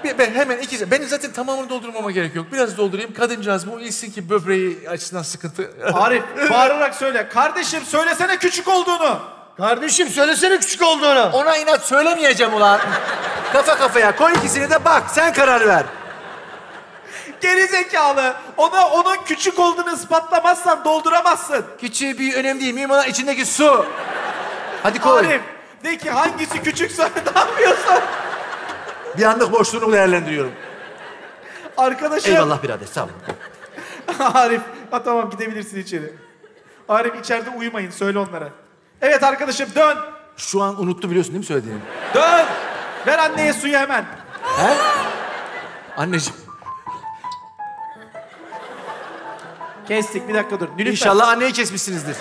Bir- Ben hemen iki... Benim zaten tamamını doldurmama gerek yok. Biraz doldurayım. Kadıncağız bu ilsin ki böbreği açısından sıkıntı. [LAUGHS] Arif bağırarak söyle. Kardeşim söylesene küçük olduğunu. Kardeşim söylesene küçük olduğunu. Ona inat söylemeyeceğim ulan. Kafa kafaya koy ikisini de bak sen karar ver. Geri zekalı. Ona onun küçük olduğunu ispatlamazsan dolduramazsın. Küçüğü büyüğü önemli değil. Mühim olan içindeki su. Hadi koy. Arif de ki hangisi küçükse [LAUGHS] ne yapıyorsun? Bir anlık boşluğunu değerlendiriyorum. Arkadaşım. Eyvallah birader sağ ol. [LAUGHS] Arif. Ha, tamam gidebilirsin içeri. Arif içeride uyumayın söyle onlara. Evet arkadaşım dön. Şu an unuttu biliyorsun değil mi söylediğini? Dön. Ver anneye suyu hemen. He? Anneciğim. Kestik bir dakika dur. Nilüfer, İnşallah anneyi kesmişsinizdir.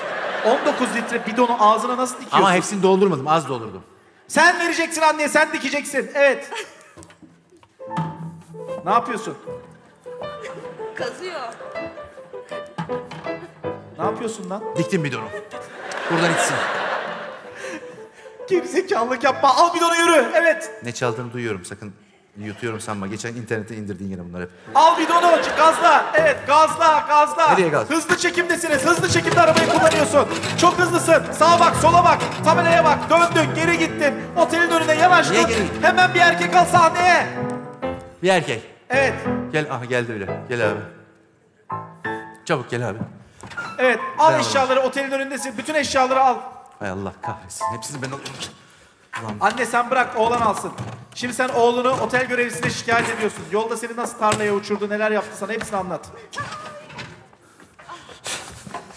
19 litre bidonu ağzına nasıl dikiyorsun? Ama hepsini doldurmadım. Az doldurdum. Sen vereceksin anneye sen dikeceksin. Evet. Ne yapıyorsun? Kazıyor. Ne yapıyorsun lan? Diktim bidonu. Buradan içsin. Gerizekalılık yapma. Al bidonu yürü. Evet. Ne çaldığını duyuyorum sakın. Yutuyorum sanma. Geçen internete indirdiğin yine bunlar hep. Al bidonu. Gazla. Evet gazla gazla. Nereye gaz? Hızlı çekimdesiniz. Hızlı çekimde arabayı kullanıyorsun. Çok hızlısın. Sağa bak sola bak. Tabelaya bak. Döndün geri gittin. Otelin önüne yavaş Niye dur. geri gittin? Hemen bir erkek al sahneye. Bir erkek. Evet. Gel. Aha geldi bile. Gel abi. Çabuk gel abi. Evet. Al Ben eşyaları otelin önündesin. Bütün eşyaları al. Hay Allah kahretsin. Hepsini ben alıyorum. Anne sen bırak oğlan alsın. Şimdi sen oğlunu otel görevlisine şikayet ediyorsun. Yolda seni nasıl tarlaya uçurdu, neler yaptı sana hepsini anlat.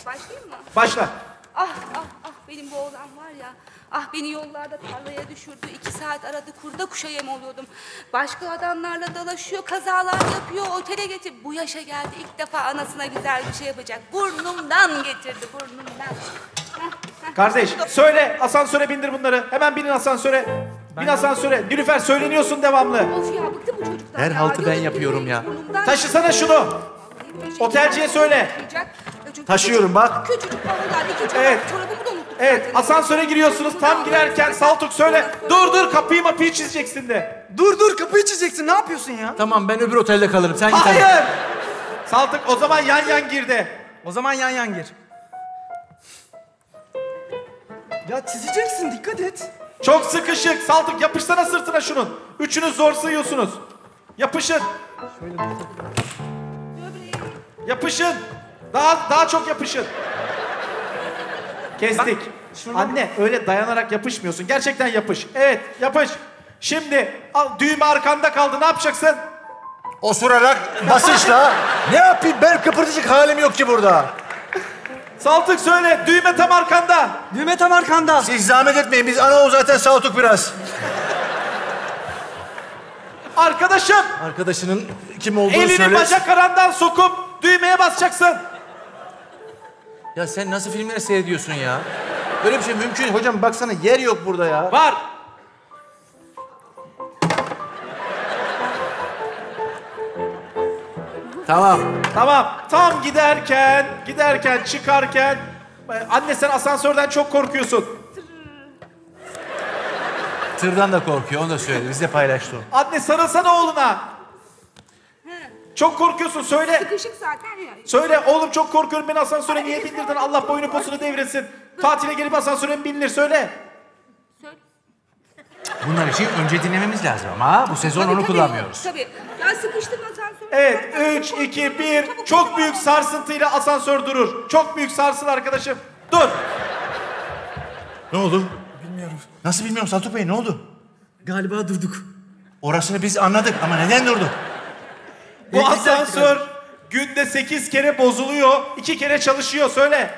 Başlayayım mı? Başla. Ah ah ah benim bu oğlan var ya. Ah beni yollarda tarlaya düşürdü. iki saat aradı kurda kuşa yem oluyordum. Başka adamlarla dalaşıyor, kazalar yapıyor, otele getir. Bu yaşa geldi ilk defa anasına güzel bir şey yapacak. Burnumdan getirdi, burnumdan. Kardeş söyle asansöre bindir bunları. Hemen binin asansöre. Bin asansöre. Nilüfer söyleniyorsun devamlı. Of ya bıktım bu çocuktan Her ya. haltı ben Gözüm yapıyorum ya. burnumdan Taşısana şunu. Otelciye söyle. Taşıyorum, bak. Küçücük bavullar, iki çorap, Evet. çorabımı da Evet asansöre giriyorsunuz. Tam girerken Saltuk söyle. Dur dur kapıyı mapıyı çizeceksin de. Dur dur kapıyı çizeceksin ne yapıyorsun ya? Tamam ben öbür otelde kalırım. Sen git. hadi. Hayır. Saltuk o zaman yan yan gir de. O zaman yan yan gir. Ya çizeceksin dikkat et. Çok sıkışık. Saltuk yapışsana sırtına şunun. Üçünüz zor sığıyorsunuz. Yapışın. Yapışın. Daha daha çok yapışın. Kestik. şurada- Anne öyle dayanarak yapışmıyorsun. Gerçekten yapış. Evet yapış. Şimdi al, düğme arkanda kaldı. Ne yapacaksın? Osurarak basınçla. [LAUGHS] ne yapayım ben kıpırdayacak halim yok ki burada. Saltık söyle. Düğme tam arkanda. Düğme tam arkanda. Siz zahmet etmeyin biz ana o zaten saltuk biraz. Arkadaşım Arkadaşının kim olduğunu elini söyle. bacak arandan sokup düğmeye basacaksın. Ya sen nasıl filmleri seyrediyorsun ya? Böyle bir şey mümkün değil. Hocam baksana yer yok burada ya. Var. Tamam. Tamam. Tam giderken, giderken, çıkarken anne sen asansörden çok korkuyorsun. Tırdan da korkuyor onu da söyledi. Bizle paylaştı o. Anne sarılsana oğluna. Çok korkuyorsun söyle. Sıkışık zaten ya. Söyle oğlum çok korkuyorum beni asansöre niye bindirdin Allah boynu posunu devretsin. Tatile gelip asansöre mi binilir söyle. Söyle. Bunlar için önce dinlememiz lazım ama bu sezon Tabii, onu tabii, kullanmıyoruz. Tabii. Ya sıkıştım asansöre. Evet 3, 2, 1 çok büyük sarsıntıyla asansör durur. Çok büyük sarsıl arkadaşım. Dur. Ne oldu? Bilmiyorum. Nasıl bilmiyorum Saltuk Bey ne oldu? Galiba durduk. Orasını biz anladık ama neden durdu? Bu Elektrikler asansör günde 8 kere bozuluyor. 2 kere çalışıyor söyle.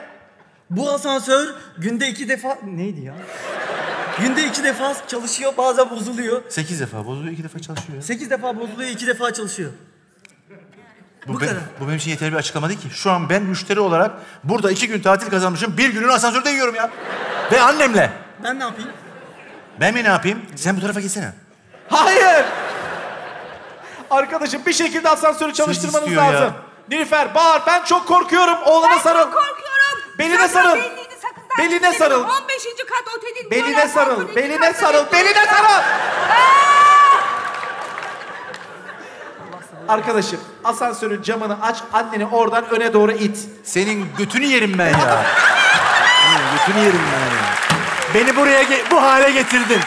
Bu asansör günde iki defa... Neydi ya? Günde iki defa çalışıyor bazen bozuluyor. Sekiz defa bozuluyor iki defa çalışıyor. ya. Sekiz defa bozuluyor iki defa çalışıyor. Bu, Bu be- kadar. bu benim için yeterli bir açıklama değil ki. Şu an ben müşteri olarak burada iki gün tatil kazanmışım. Bir günün asansörde yiyorum ya. Ve annemle. Ben ne yapayım? Ben mi ne yapayım? Sen bu tarafa gitsene. Hayır. Arkadaşım bir şekilde asansörü çalıştırmanız istiyor ya. lazım. Nilüfer bağır ben çok korkuyorum. Oğluna Ben sarıl. çok korkuyorum. Beline Zaten sarıl. sakızdan Beline çıktı. sarıl. 15. kat otelin. Beline sarıl. balkonu, iki Beline sarıl. Beline sarıl. Arkadaşım asansörün camını aç anneni oradan öne doğru it. Senin götünü yerim ben ya. Senin götünü yerim ben ya. Beni buraya ge- bu hale getirdin.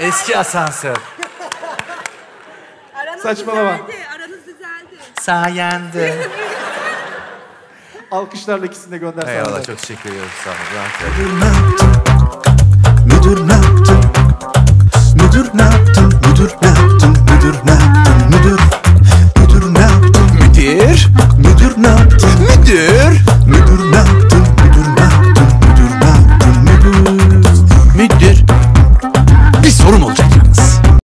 Eski asansör. Aranız Saçmalama. düzeldi, aranız düzeldi. Sayende. Alkışlarla ikisini de gönder. Eyvallah çok teşekkür ediyoruz. Sağ olun. Müdür ne yaptın? Müdür ne yaptın? Müdür ne yaptın? Müdür ne yaptın? Müdür ne yaptın? Müdür Müdür ne yaptın? Müdür Müdür ne yaptın? Müdür Müdür ne yaptın?